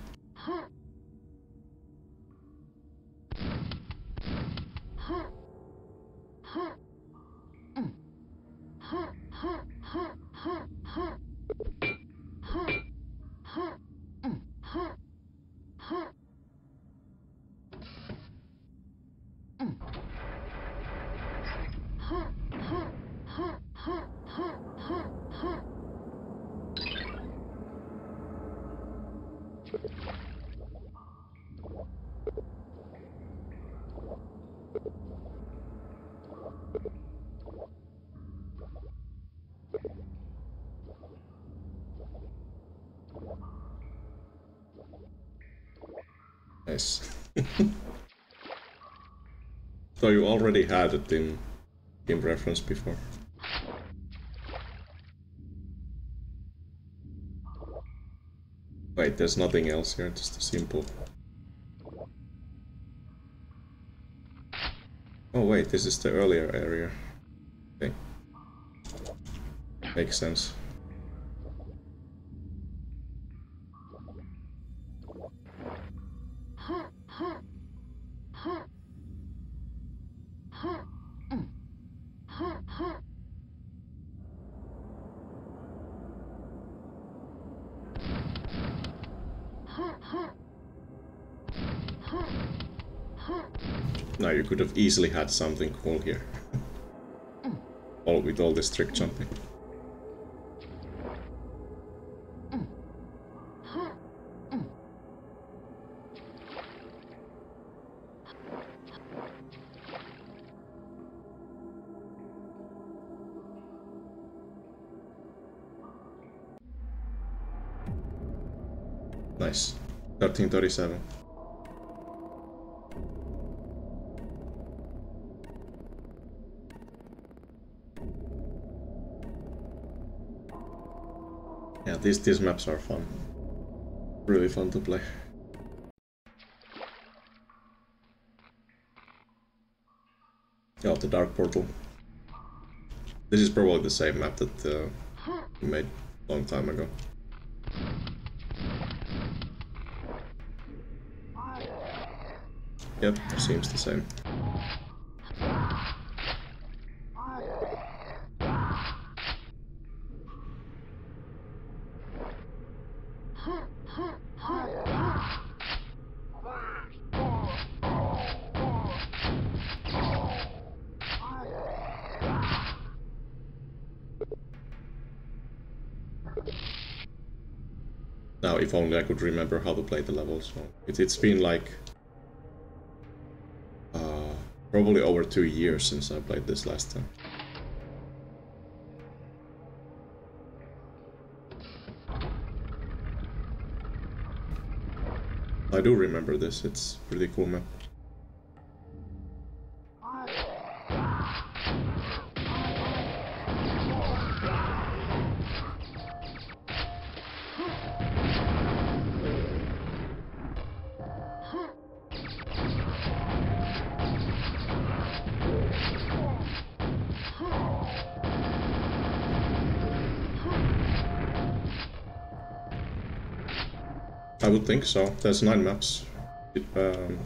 So you already had it in in reference before. Wait, there's nothing else here, just a simple. Oh wait, this is the earlier area. Okay. Makes sense. Could have easily had something cool here. Hmm. all with all this trick jumping. Nice. 1337. These these maps are fun. Really fun to play. Oh, the Dark Portal. This is probably the same map that uh, we made a long time ago. Yep, seems the same. Only I could remember how to play the levels. So it, it's been like uh, probably over two years since I played this last time. I do remember this, it's pretty cool map. Think so. There's nine maps. Um,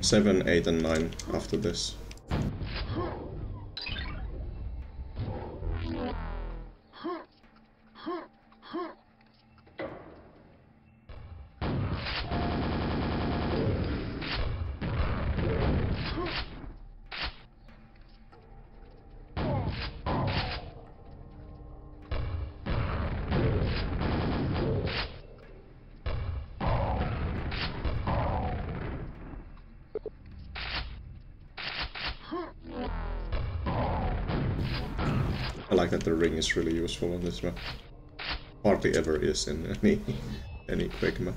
seven, eight, and nine after this. Ring is really useful on this map. Hardly ever is in *laughs* any any Quake map.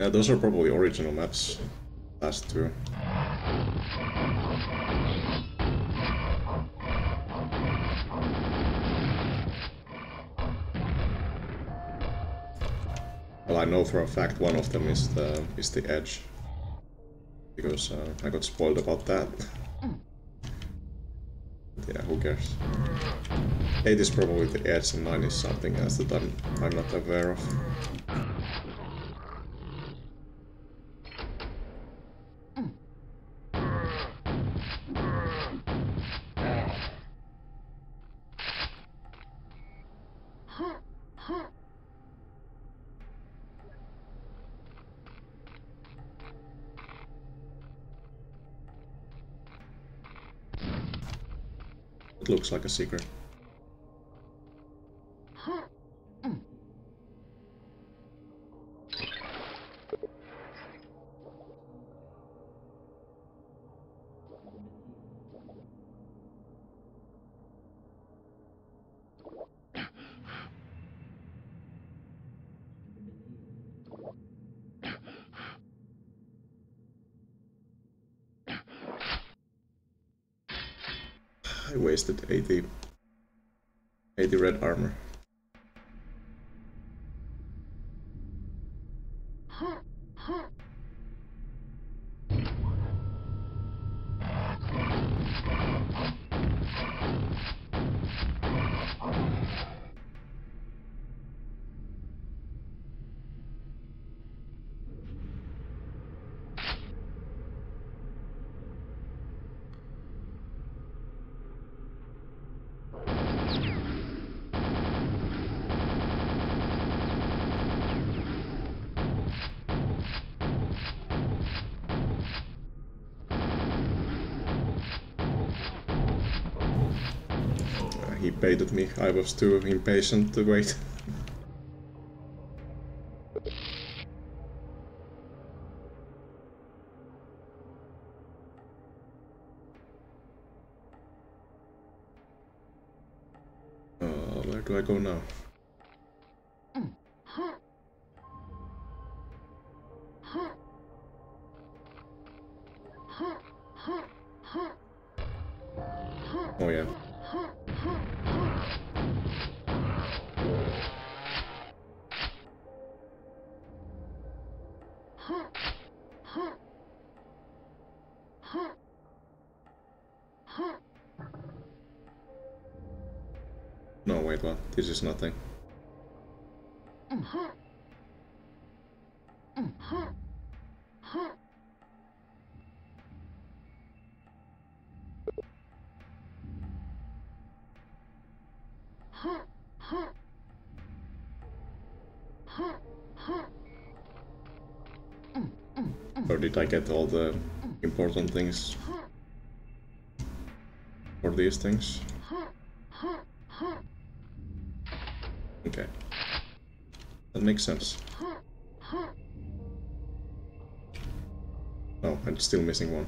Yeah, those are probably original maps. Last two. Well, I know for a fact one of them is the is the edge, because uh, I got spoiled about that. *laughs* yeah, who cares? 8 is probably the edge and 9 is something else that I'm, I'm not aware of. It looks like a secret. I wasted 80, 80 red armor. Me, I was too impatient to wait. Nothing. Or did I get all the important things for these things? Okay. Makes sense. Oh, I'm still missing one.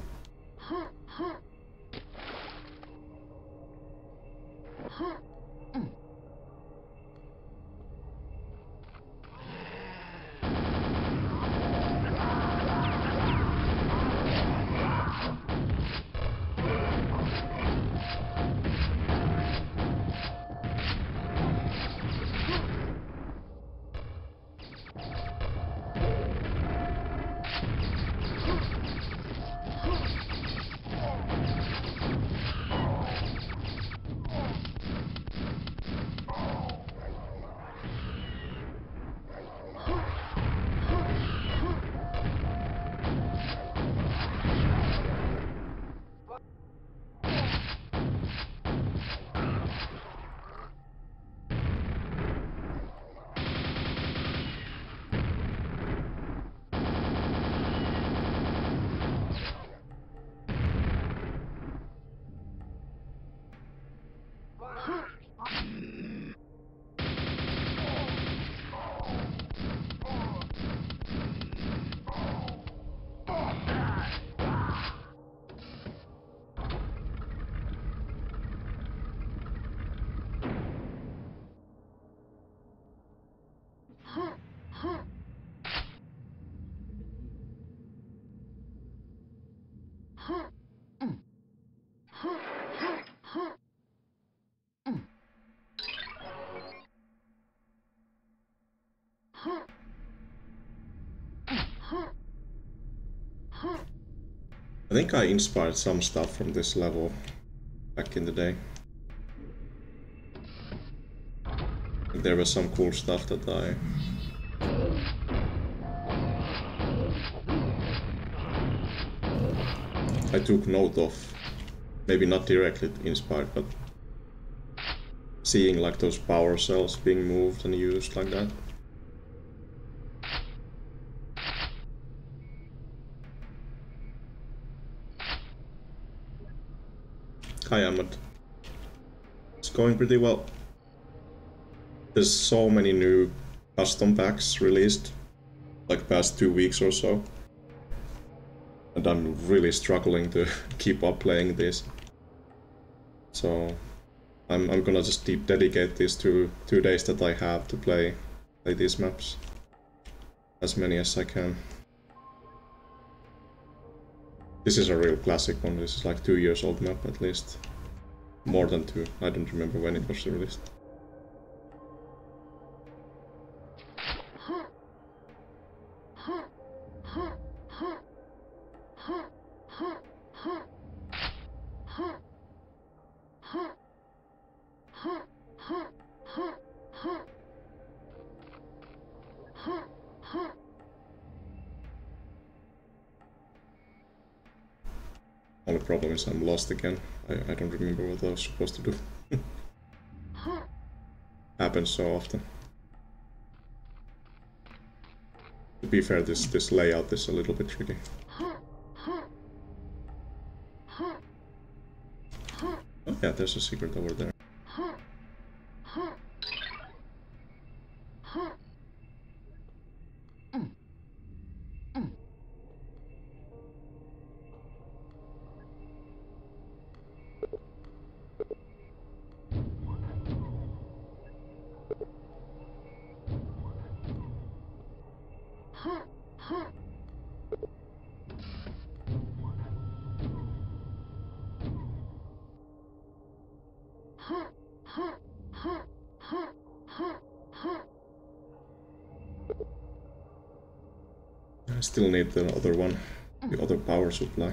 I think I inspired some stuff from this level. back in the day. There was some cool stuff that I I took note of. Maybe not directly inspired, but seeing like those power cells being moved and used like that. Ahmed. It's going pretty well. There's so many new custom packs released, like past two weeks or so. And I'm really struggling to *laughs* keep up playing this. So I'm, I'm gonna just deep dedicate these two two days that I have to play play these maps. As many as I can. This is a real classic one. This is like two years old map at least. More than two. I don't remember when it was released. Is I'm lost again. I, I don't remember what I was supposed to do. *laughs* Happens so often. To be fair, this, this layout is a little bit tricky. Oh yeah, there's a secret over there. The other one, the other power supply.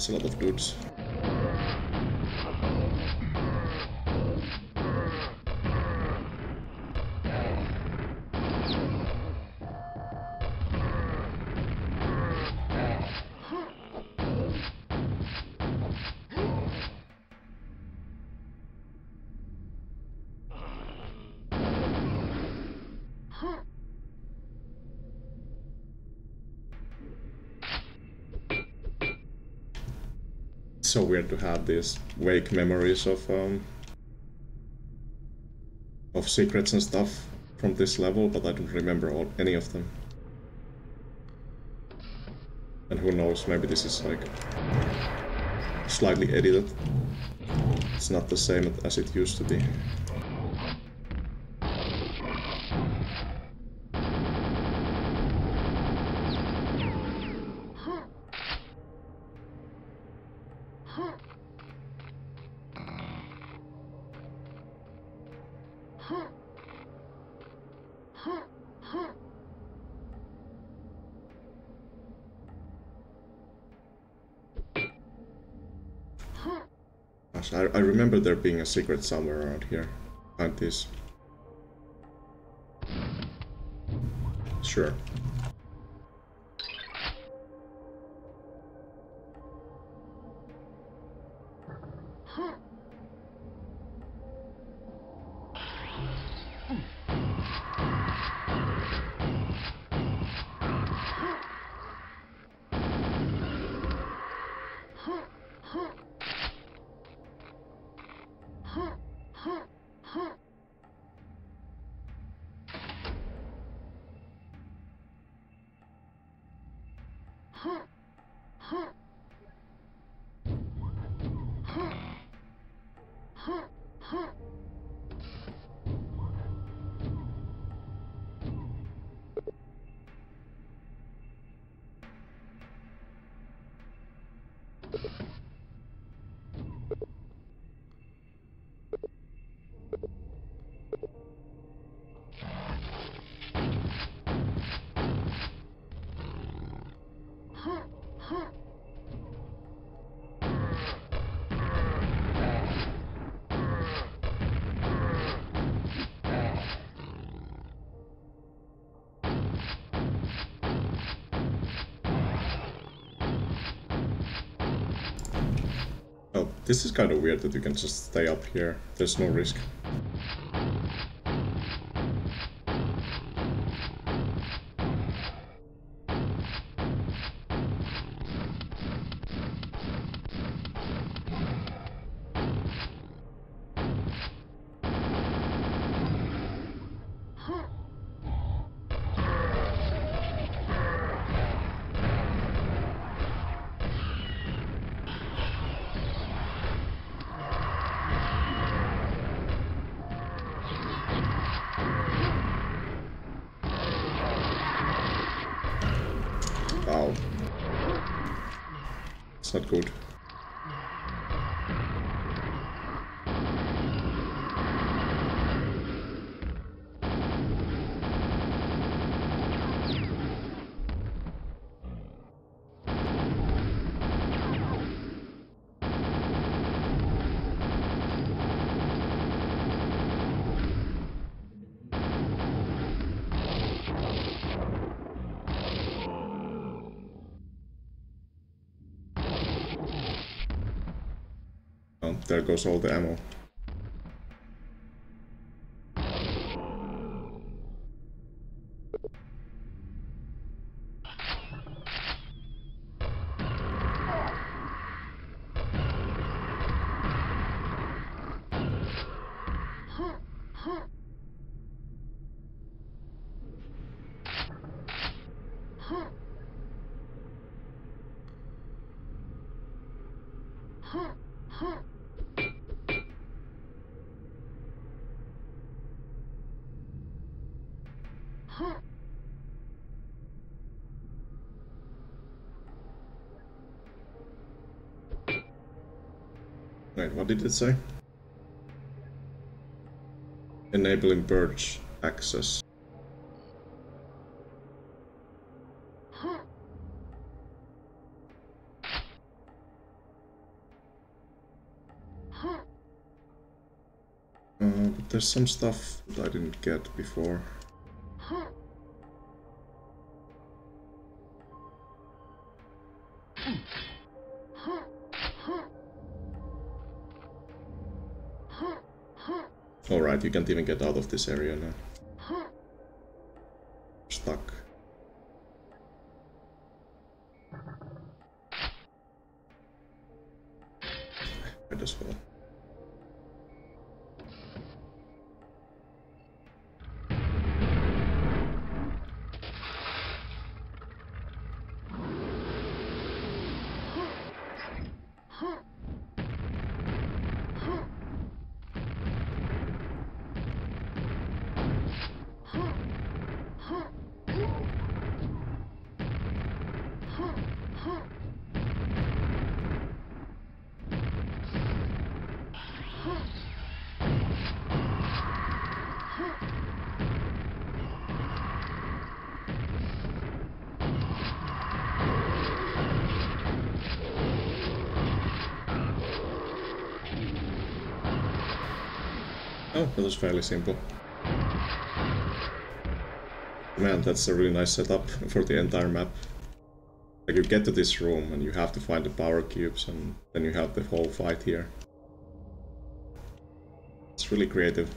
That's a lot of dudes. Weird to have these vague memories of um, of secrets and stuff from this level, but I don't remember all, any of them. And who knows, maybe this is like slightly edited. It's not the same as it used to be. Being a secret somewhere around here. Behind this. Sure. Oh, this is kind of weird that you can just stay up here. There's no risk. Goes all the ammo. Wait, what did it say? Enabling birch access. Uh, but there's some stuff that I didn't get before. You can't even get out of this area now. Stuck. Might as well. Oh, that was fairly simple. Man, that's a really nice setup for the entire map. Like you get to this room and you have to find the power cubes and then you have the whole fight here. It's really creative.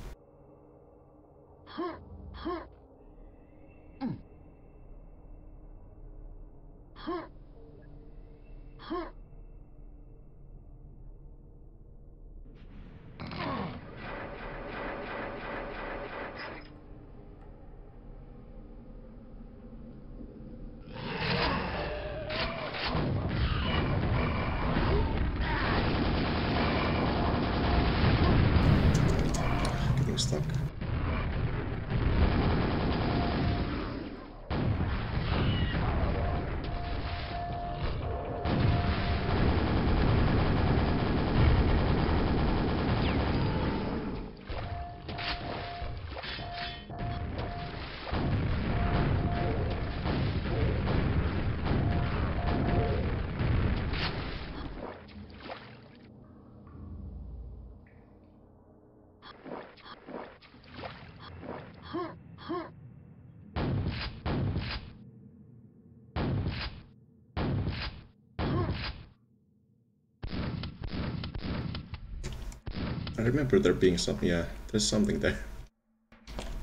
I remember there being something, yeah, there's something there.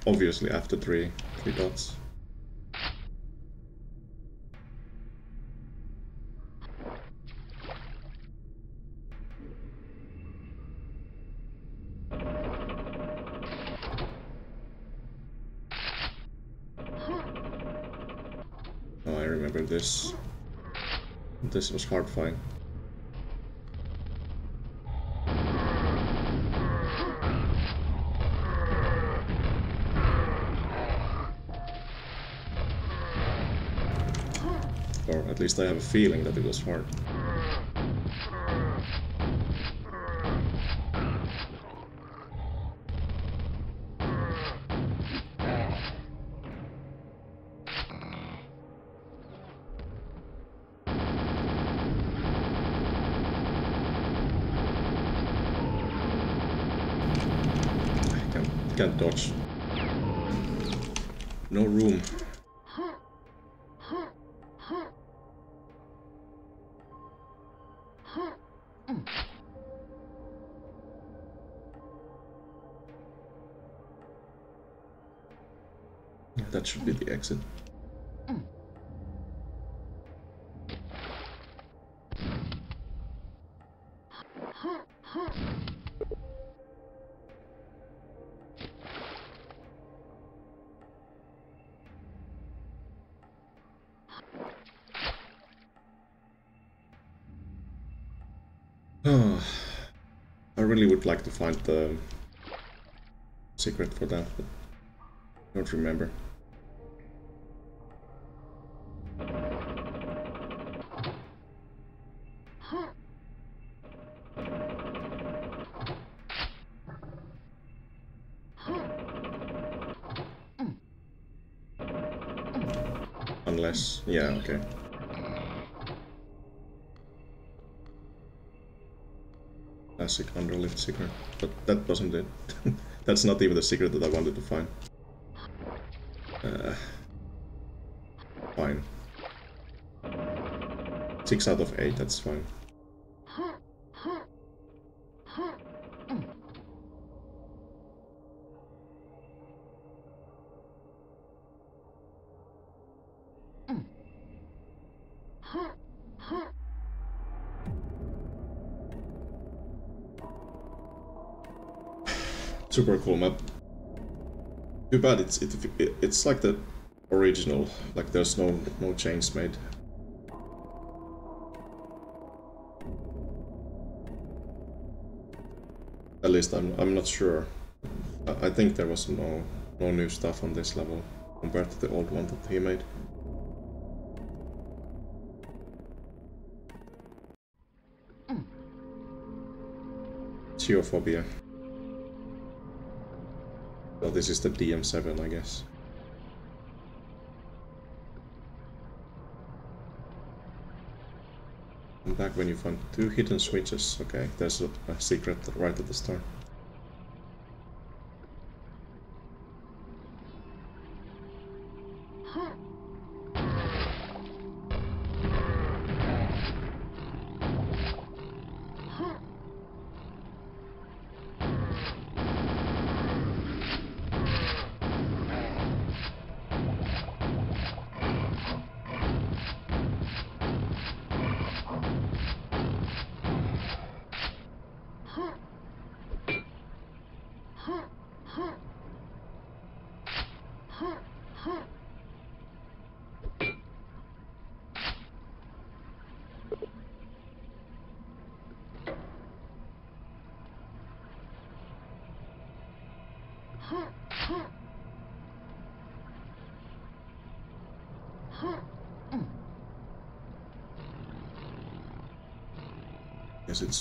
Obviously after three, three dots. Oh, I remember this. This was hard fight. Least I have a feeling that it was hard. Like to find the secret for that, but I don't remember. Unless, yeah, okay. Classic underlift secret, but that wasn't it. *laughs* That's not even the secret that I wanted to find. Uh, fine. Six out of eight, that's fine. Super cool map. Too bad it's it, it, it's like the original, like there's no no change made. At least I'm I'm not sure. I, I think there was no no new stuff on this level compared to the old one that he made. Geophobia. This is the DM7, I guess. Come back when you find two hidden switches. Okay, there's a, a secret right at the start.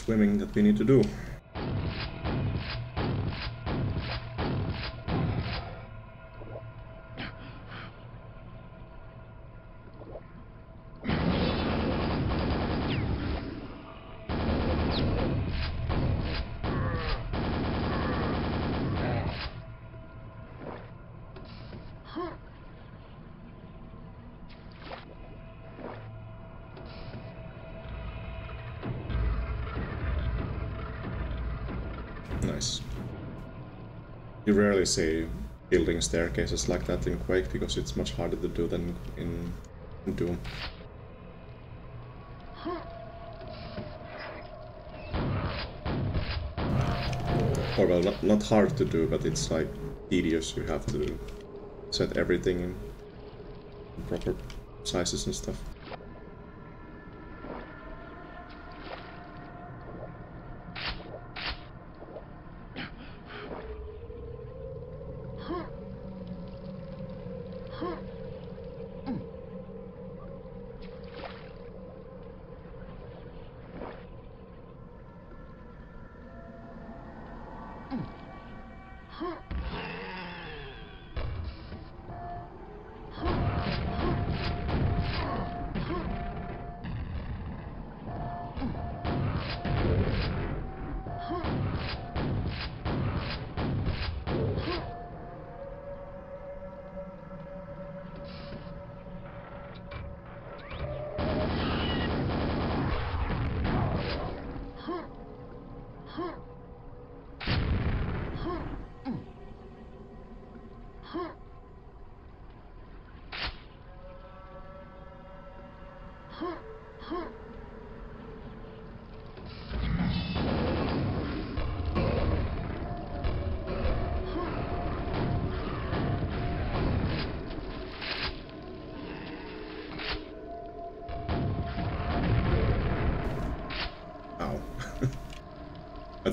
Swimming that we need to do. You rarely see building staircases like that in Quake because it's much harder to do than in, Doom. Or well, not, not hard to do, but it's like tedious. You have to set everything in proper sizes and stuff.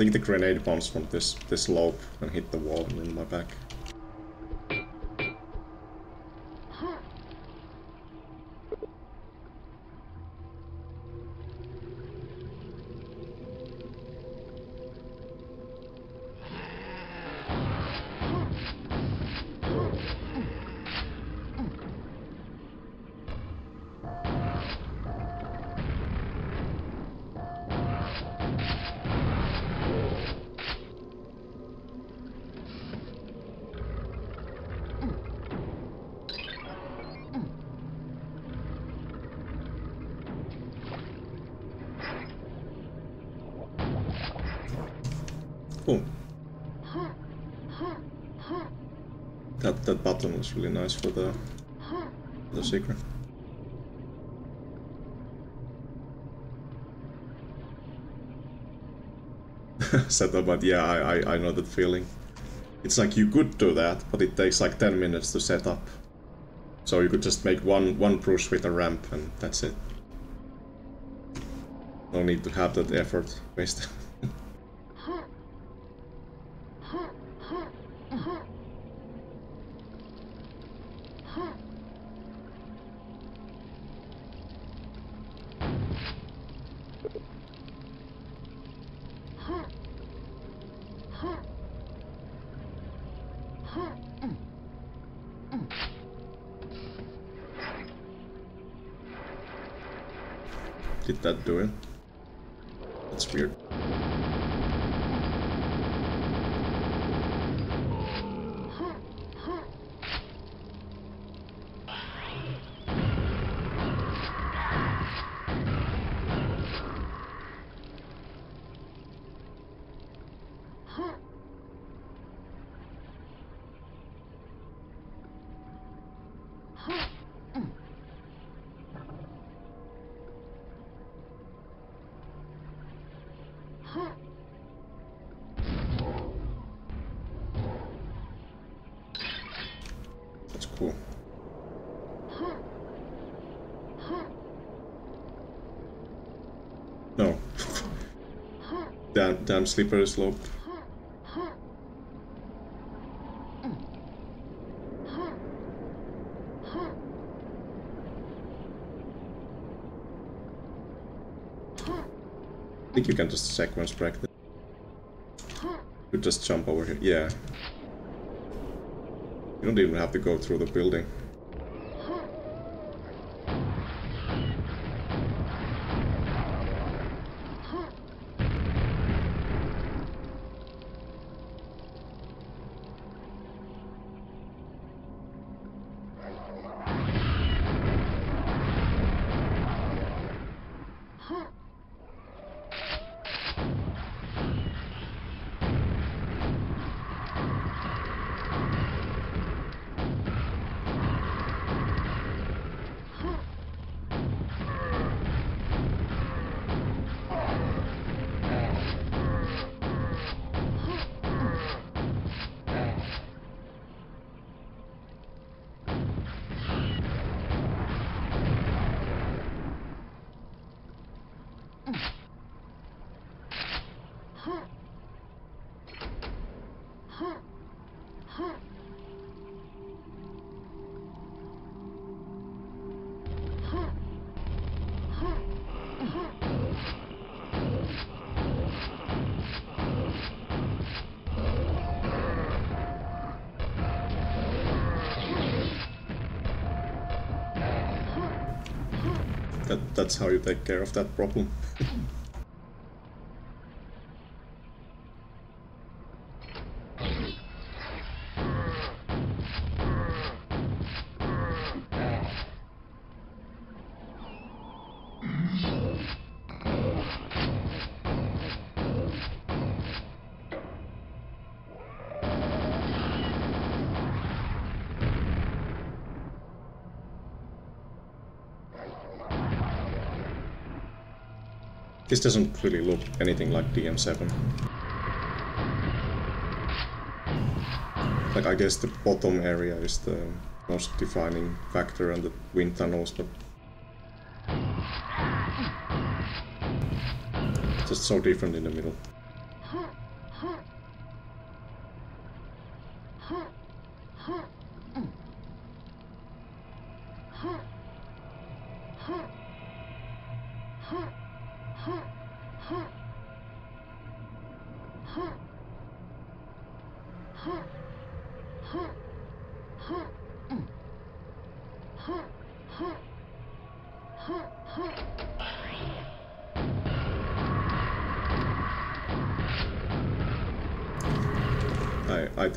Think the grenade bounced from this this slope and hit the wall in my back. Really nice for the the secret. *laughs* Setup, but yeah, I, I I know that feeling. It's like you could do that, but it takes like 10 minutes to set up. So you could just make one one push with a ramp and that's it. No need to have that effort wasted. *laughs* Did that do it? That's weird. That's cool. No. Damn, slippery slope. I think you can just sequence this. You just jump over here. Yeah. You don't even have to go through the building. That's how you take care of that problem. This doesn't really look anything like DM7. Like, I guess the bottom area is the most defining factor and the wind tunnels, but... Just so different in the middle.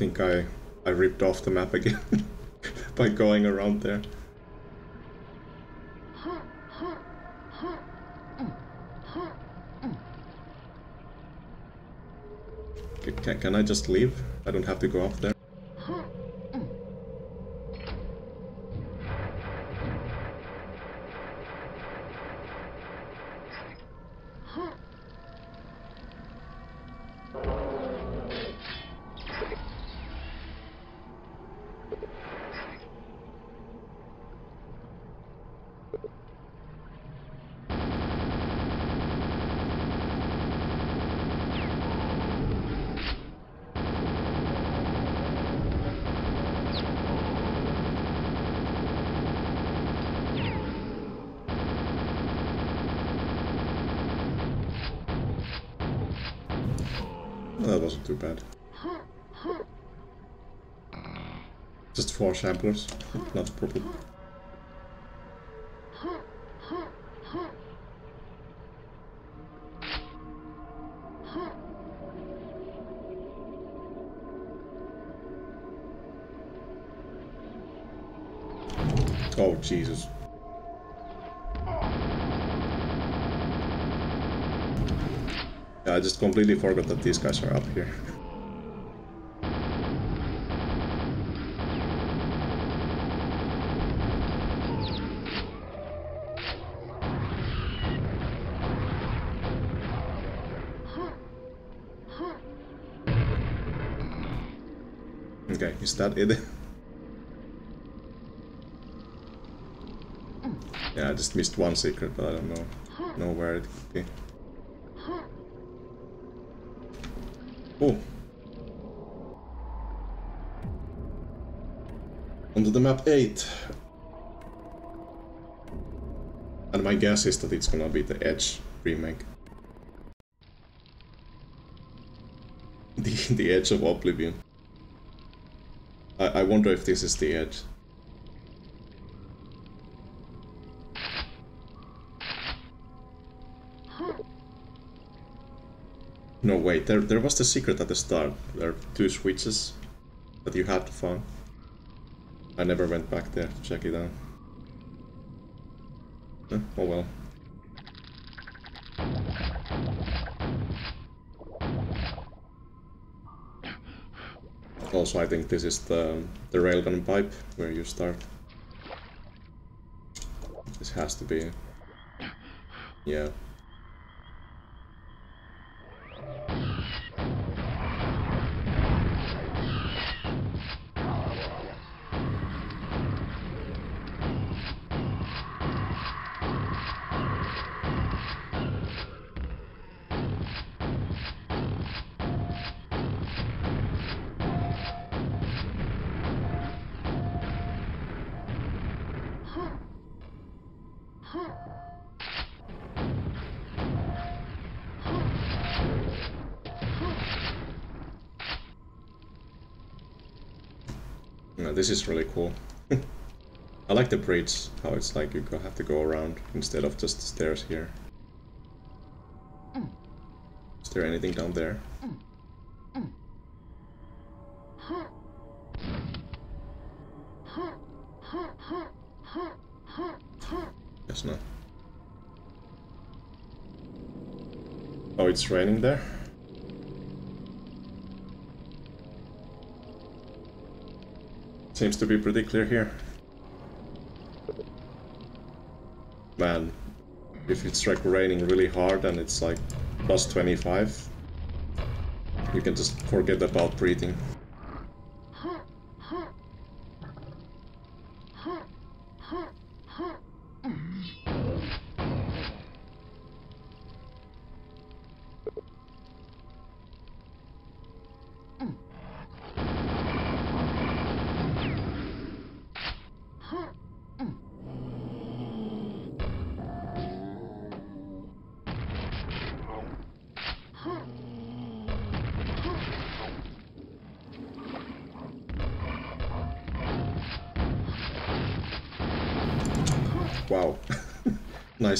Think I, I ripped off the map again *laughs* by going around there. Can, can I just leave? I don't have to go up there. Samplers, not a problem. Oh, Jesus. Yeah, I just completely forgot that these guys are up here. *laughs* Okay, is yeah, I just missed one secret, but I don't know, know where it could be. Oh. Onto the map 8. And my guess is that it's gonna be the Edge remake. *laughs* The, the Edge of Oblivion. I, wonder if this is the Edge. No, wait, there, there was the secret at the start. There are two switches that you had to find. I never went back there to check it out. Eh, oh well. Also, I think this is the, the railgun pipe where you start. This has to be. Yeah. Uh, this is really cool. *laughs* I like the bridge, how it's like you have to go around instead of just the stairs here. Is there anything down there? Guess not. Oh, it's raining there? Seems to be pretty clear here. Man, if it's like raining really hard and it's like plus 25, you can just forget about breathing.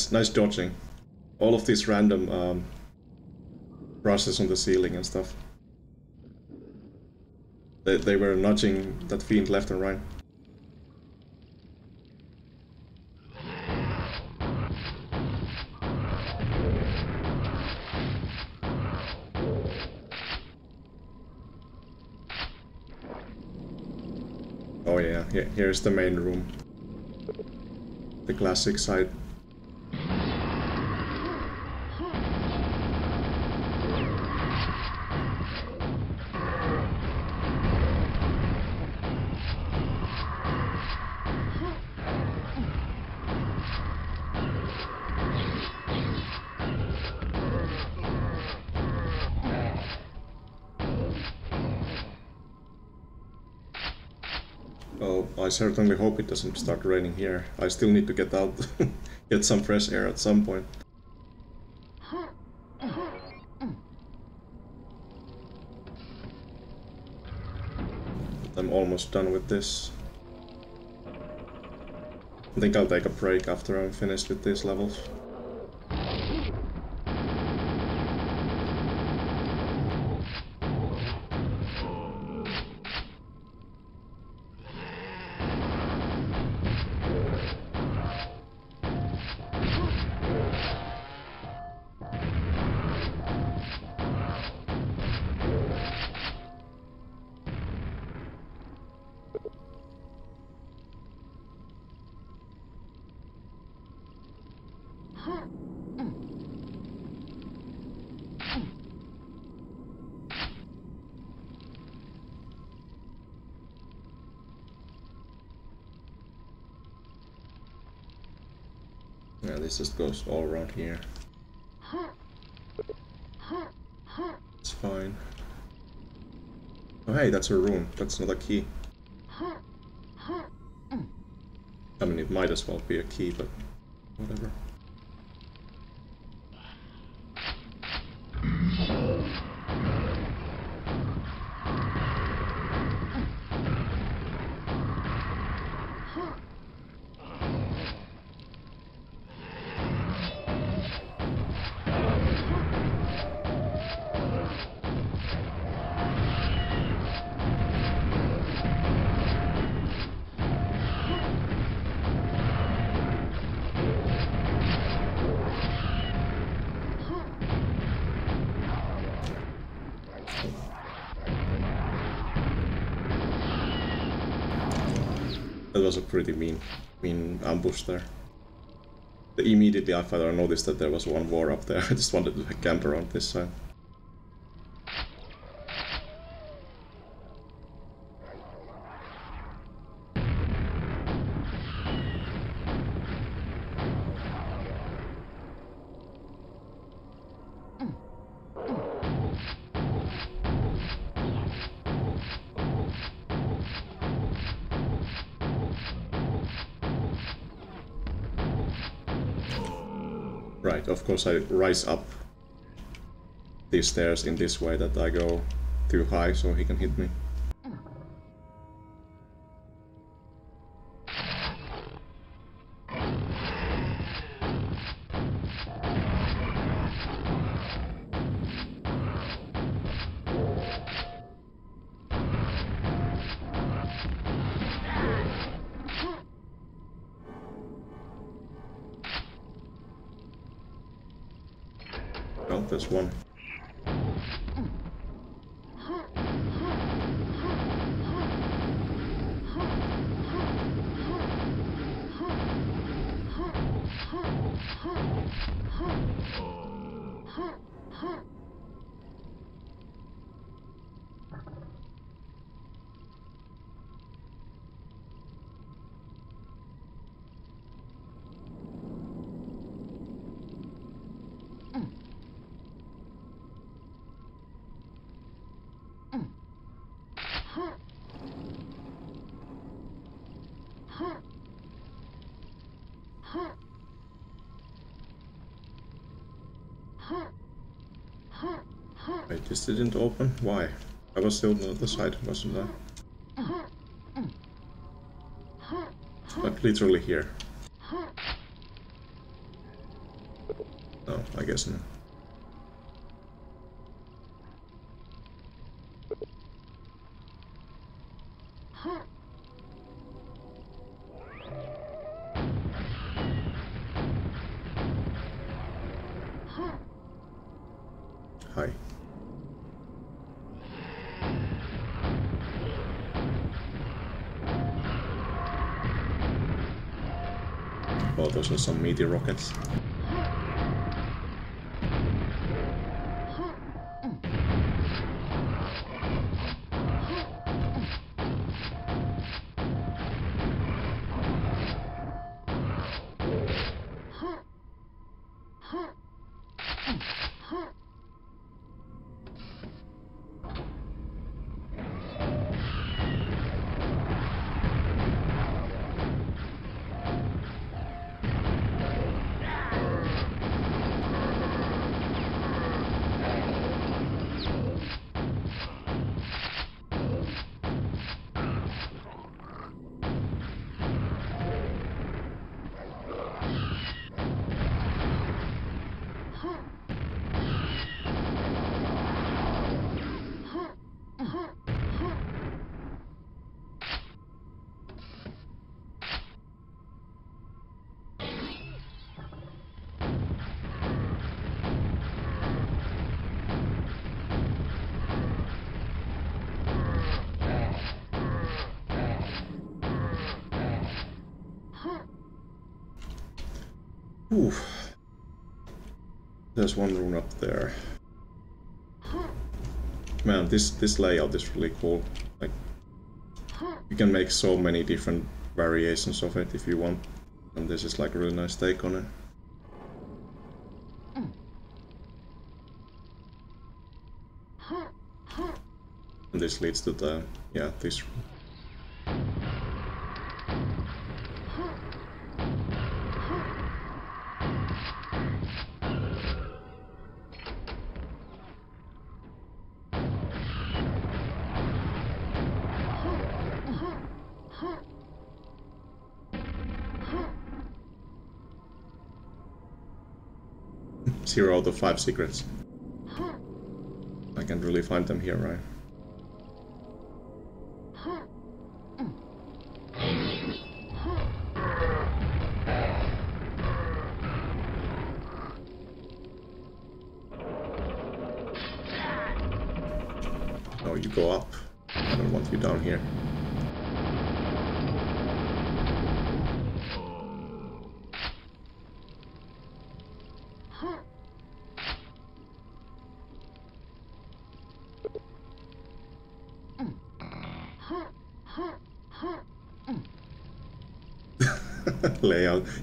Nice, nice dodging. All of these random um, brushes on the ceiling and stuff. They, they were nudging that fiend left and right. Oh yeah, yeah, here's the main room. The classic side. Certainly hope it doesn't start raining here. I still need to get out, *laughs* get some fresh air at some point. I'm almost done with this. I think I'll take a break after I'm finished with these levels. Just goes all around here. It's fine. Oh hey, that's a rune. That's not a key. I mean, it might as well be a key, but ambush there. Immediately after I noticed that there was one war up there, *laughs* I just wanted to camp around this side. Right, I rise up these stairs in this way that I go too high so he can hit me. Didn't open? Why? I was still on the other side, wasn't I? Like literally here. No, I guess not. Are some meaty rockets. One rune up there. Man, this this layout is really cool. Like, you can make so many different variations of it if you want, and this is like a really nice take on it. And this leads to the yeah this of five secrets. I can't really find them here, right?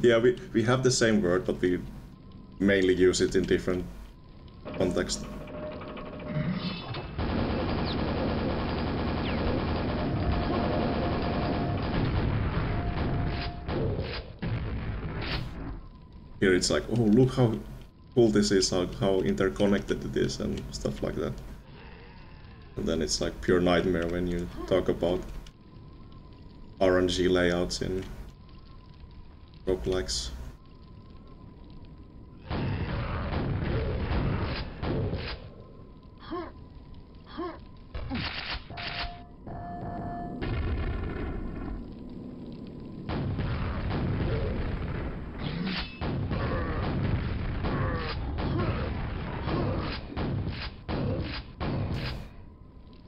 Yeah, we, we have the same word, but we mainly use it in different context. Here it's like, oh, look how cool this is, how, how interconnected it is, and stuff like that. And then it's like pure nightmare when you talk about RNG layouts in roguelikes.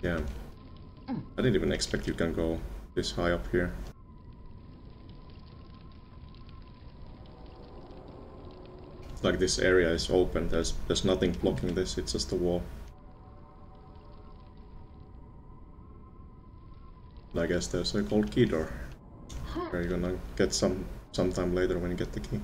Damn. I didn't even expect you can go this high up here. Like this area is open, there's there's nothing blocking this, it's just a wall. I guess there's a gold key door. Where you're gonna get some sometime later when you get the key.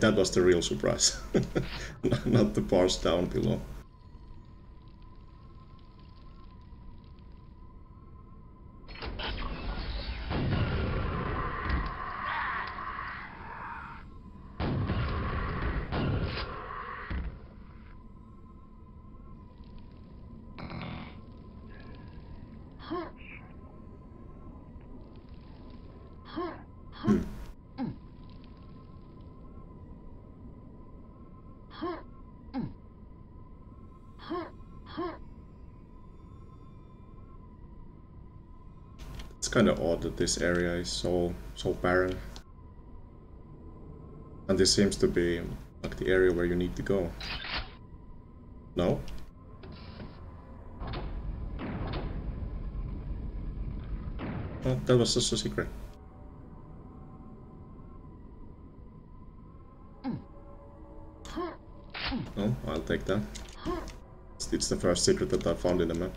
That was the real surprise. *laughs* Not the bars down below. This area is so so barren. And this seems to be like the area where you need to go. No? Oh, that was just a secret. Oh, I'll take that. It's, the first secret that I found in the map.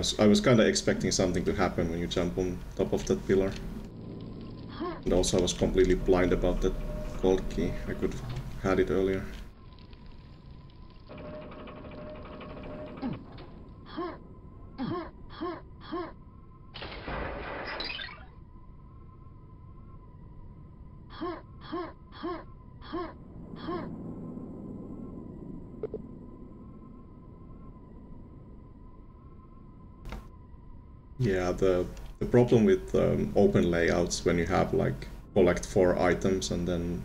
Was I was kind of expecting something to happen when you jump on top of that pillar. And also I was completely blind about that gold key. I could have had it earlier. The the problem with um, open layouts when you have like collect four items and then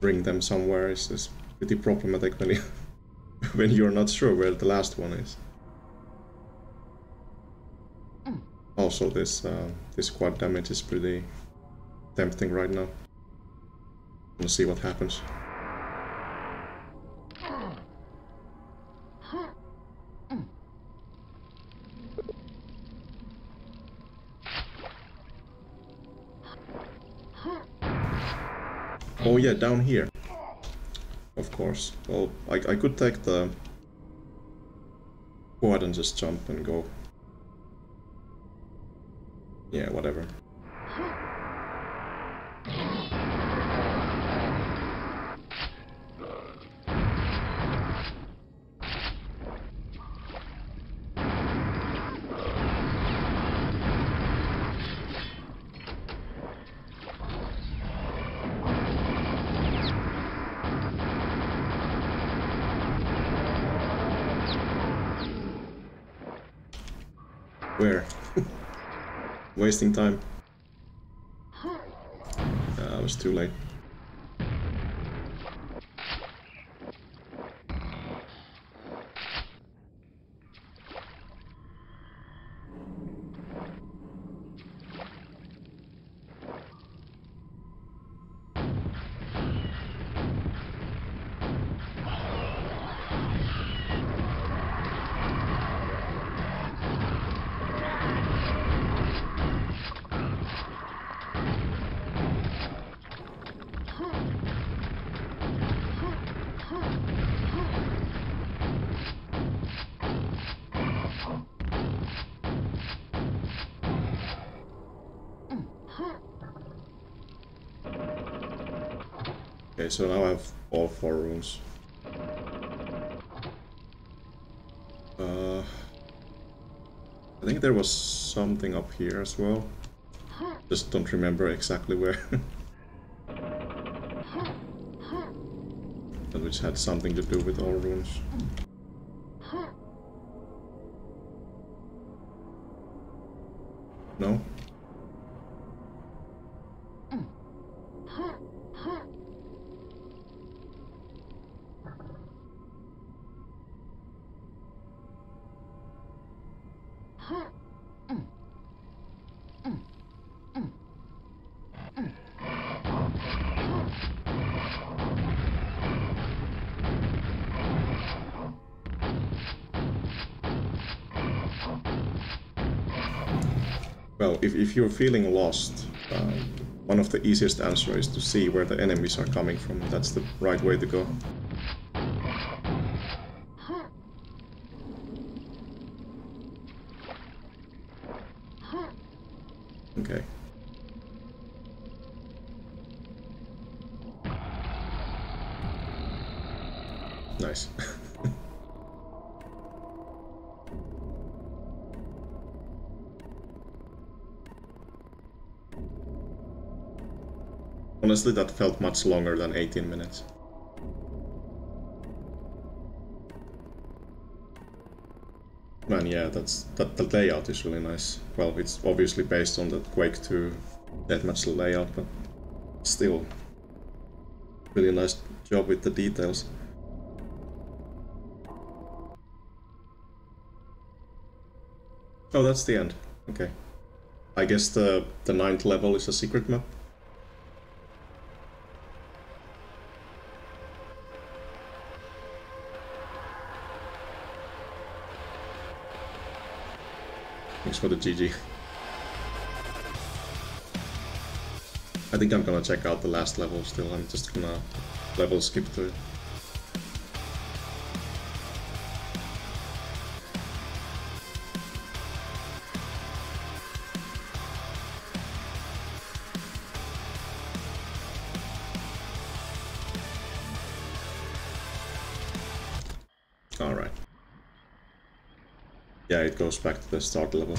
bring them somewhere is, is pretty problematic when you *laughs* when you're not sure where the last one is. Also, this uh, this quad damage is pretty tempting right now. We'll see what happens. Down here. Of course. Well, I, I could take the quad and just jump and go. Yeah, whatever. Where? *laughs* Wasting time. Uh, I was too late. Okay, so now I have all four runes. Uh, I think there was something up here as well. Just don't remember exactly where. *laughs* which had something to do with all runes. If, you're feeling lost, um, one of the easiest answers is to see where the enemies are coming from. That's the right way to go. Okay. Nice. Honestly, that felt much longer than 18 minutes. Man, yeah, that's that the layout is really nice. Well, it's obviously based on the Quake 2 deathmatch layout, but still, really nice job with the details. Oh, that's the end. Okay. I guess the the ninth level is a secret map. For the GG. I think I'm gonna check out the last level still. I'm just gonna level skip it. It goes back to the start level.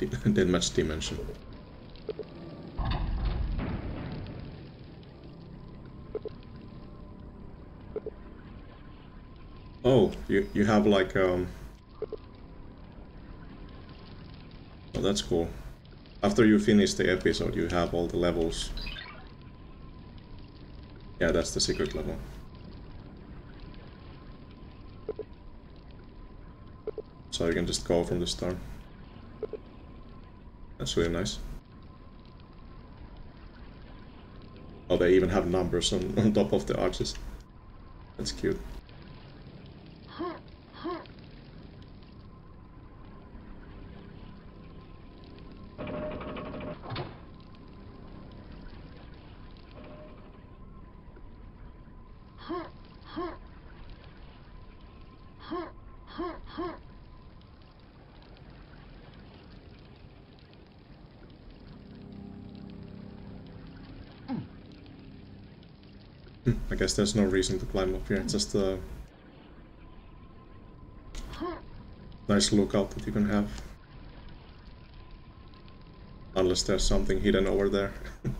Di Deathmatch *laughs* Dimension. Oh, you, you have like, um... Oh, that's cool. After you finish the episode, you have all the levels. Yeah, that's the secret level. So you can just go from the start. That's really nice. Oh, they even have numbers on, *laughs* on top of the arches. That's cute. guess there's no reason to climb up here, just a nice lookout that you can have. Unless there's something hidden over there. *laughs*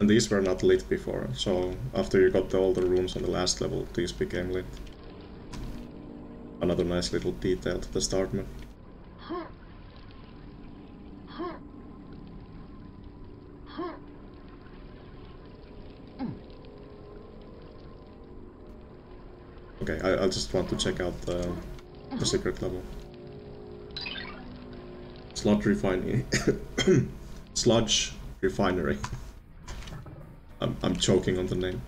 and these were not lit before, so after you got the, all the rooms on the last level, these became lit. Another nice little detail to the start map. Okay, I, I just want to check out the, the secret level. Sludge refinery. *coughs* Sludge refinery. I'm, I'm choking on the name.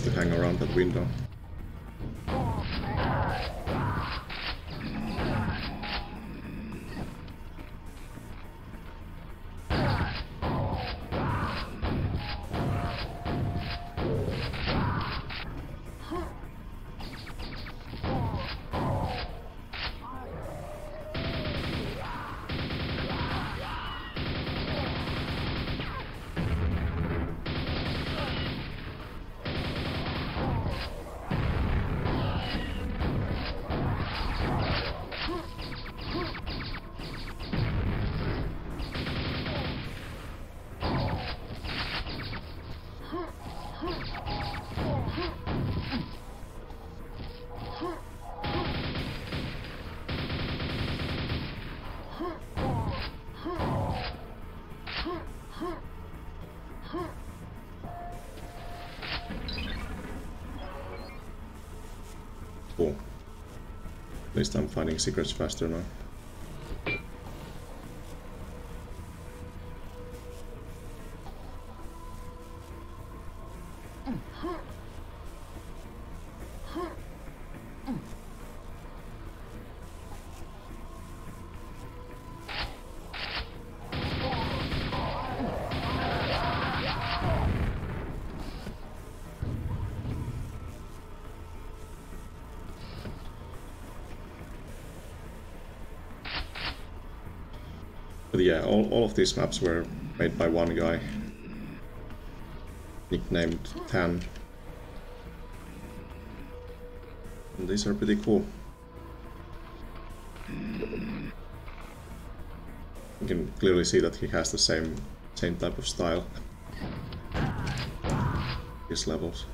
To hang around that window. Finding secrets faster now. All, all of these maps were made by one guy. Nicknamed Tan. And these are pretty cool. You can clearly see that he has the same same type of style. His levels.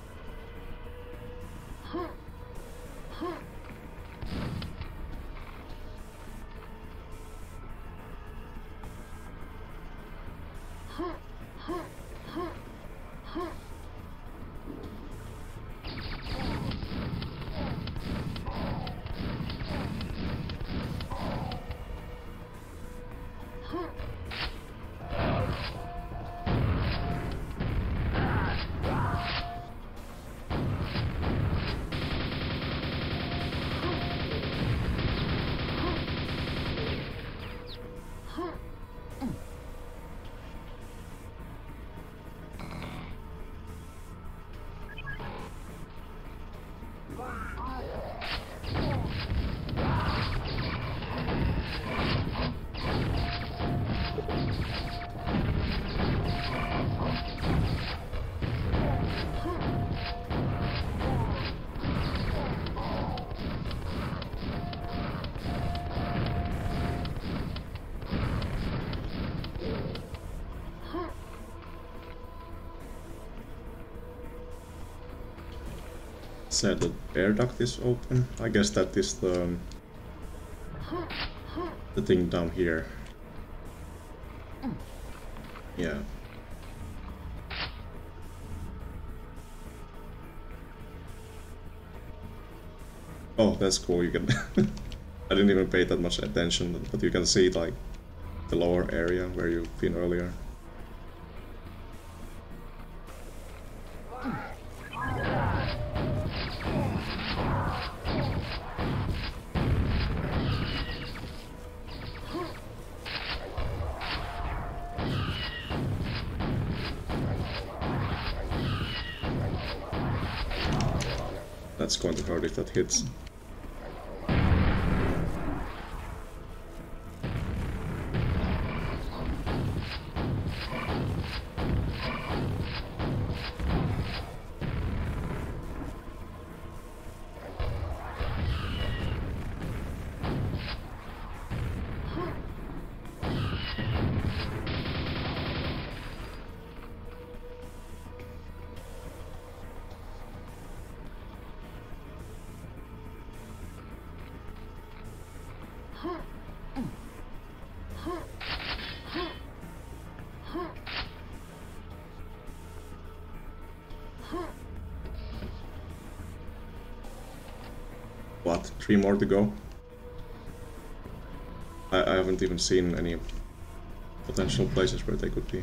Said the air duct is open. I guess that is the, the the thing down here. Yeah. Oh, that's cool. You can. *laughs* I didn't even pay that much attention, but you can see like the lower area where you've been earlier. If that hits. Three more to go? I, I haven't even seen any potential places where they could be.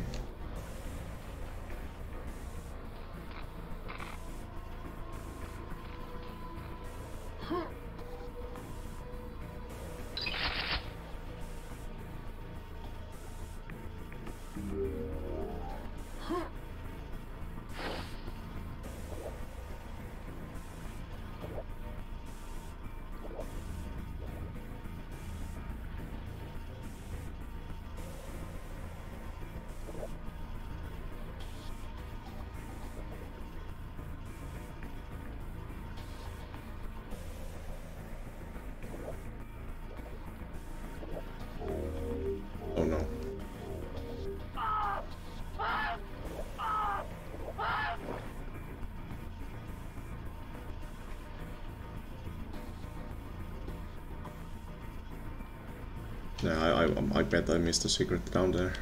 I, bet I missed a secret down there.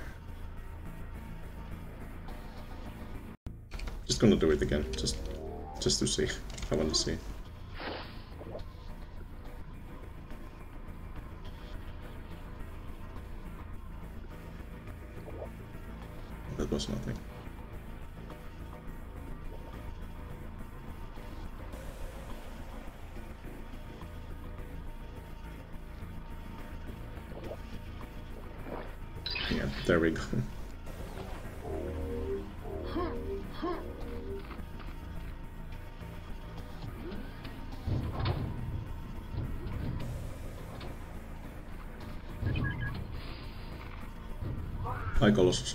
Just gonna do it again, just, just to see. I want to see. That was nothing. Go. Hi, Colossus.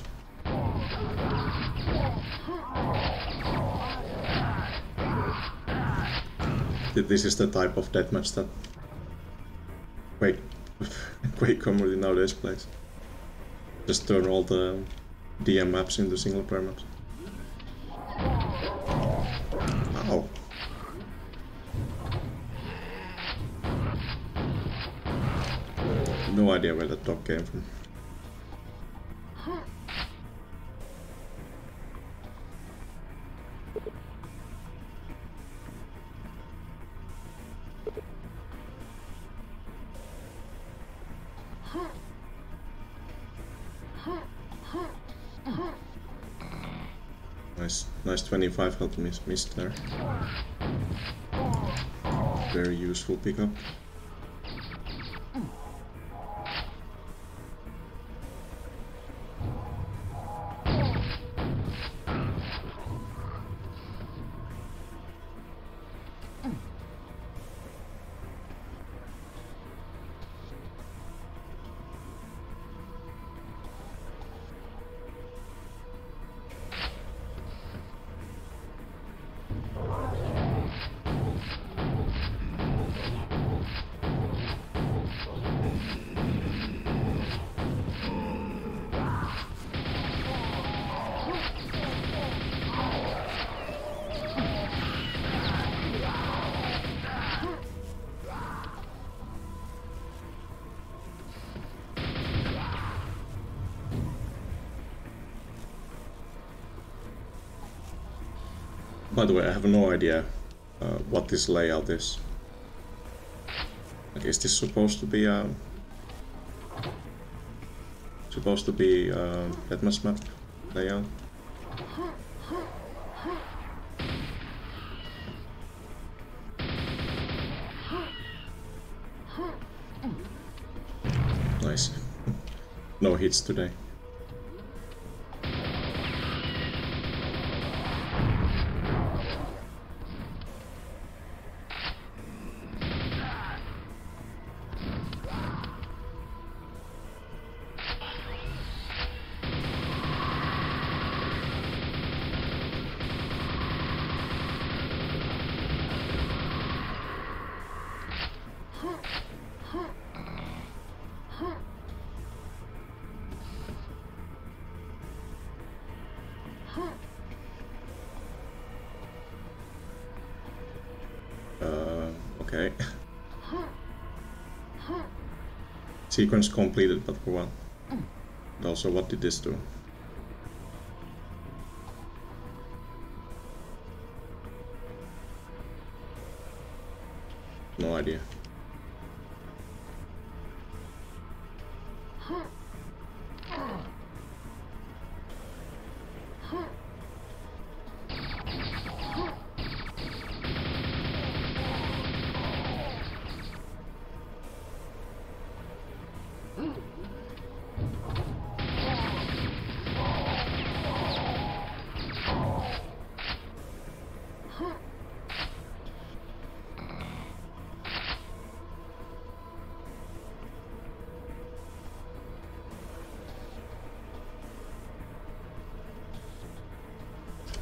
This is the type of deathmatch that Quake, *laughs* Quake community nowadays plays. Just turn all the DM maps into single player maps. Ow. No idea where that dog came from. 5 helped me miss there. Very useful pickup. By the way, I have no idea uh, what this layout is. Like, is this supposed to be a... Supposed to be a Headmas map layout? Nice. *laughs* no hits today. Sequence completed, but for what? Hmm. Also, what did this do?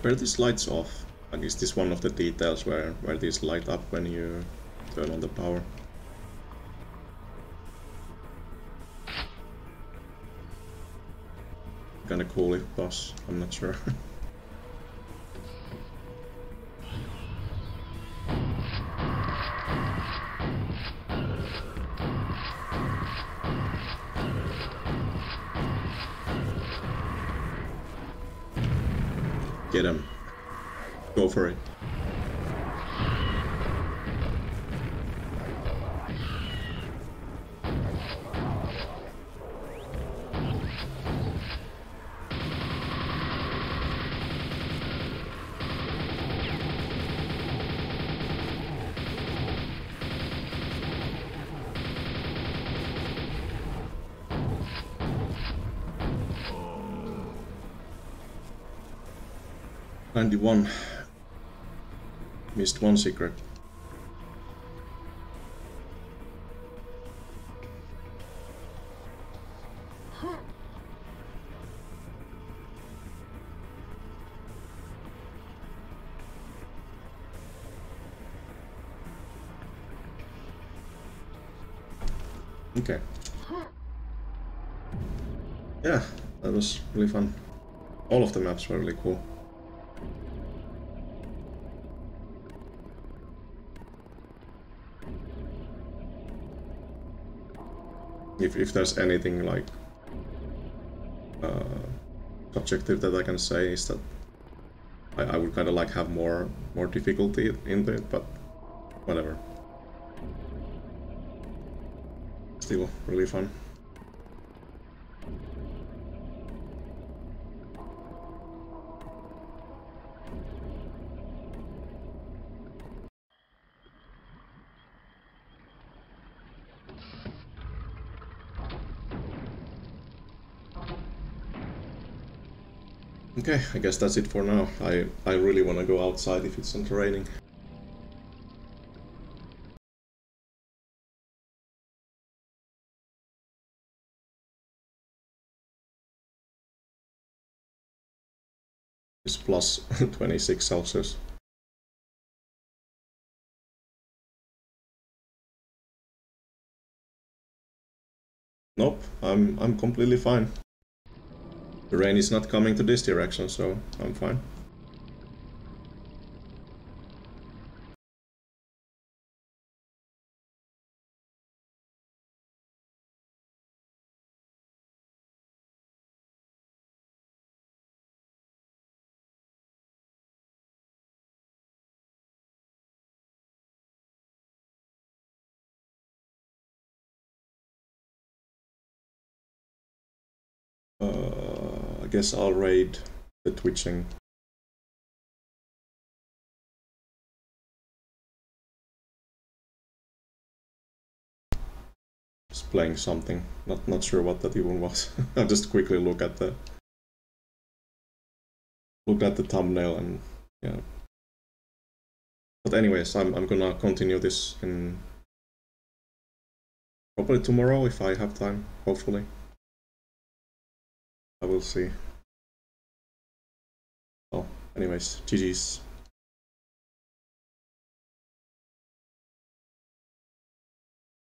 Were these lights off? Like, is this one of the details where, where these light up when you turn on the power? Kinda cool if boss, I'm not sure. *laughs* 91. Missed one secret. Okay. Yeah, that was really fun. All of the maps were really cool. If, there's anything like uh, subjective that I can say is that I, I would kind of like have more more difficulty in it, but whatever. Still really fun. Okay, I guess that's it for now. I, I really want to go outside if it's not raining. It's plus *laughs* 26 Celsius. Nope, I'm I'm completely fine. The rain is not coming to this direction, so I'm fine. Guess I'll raid the twitching. Just playing something. Not not sure what that even was. *laughs* I'll just quickly look at the look at the thumbnail and yeah. But anyways, I'm I'm gonna continue this in probably tomorrow if I have time. Hopefully. I will see. Oh, anyways, GG's.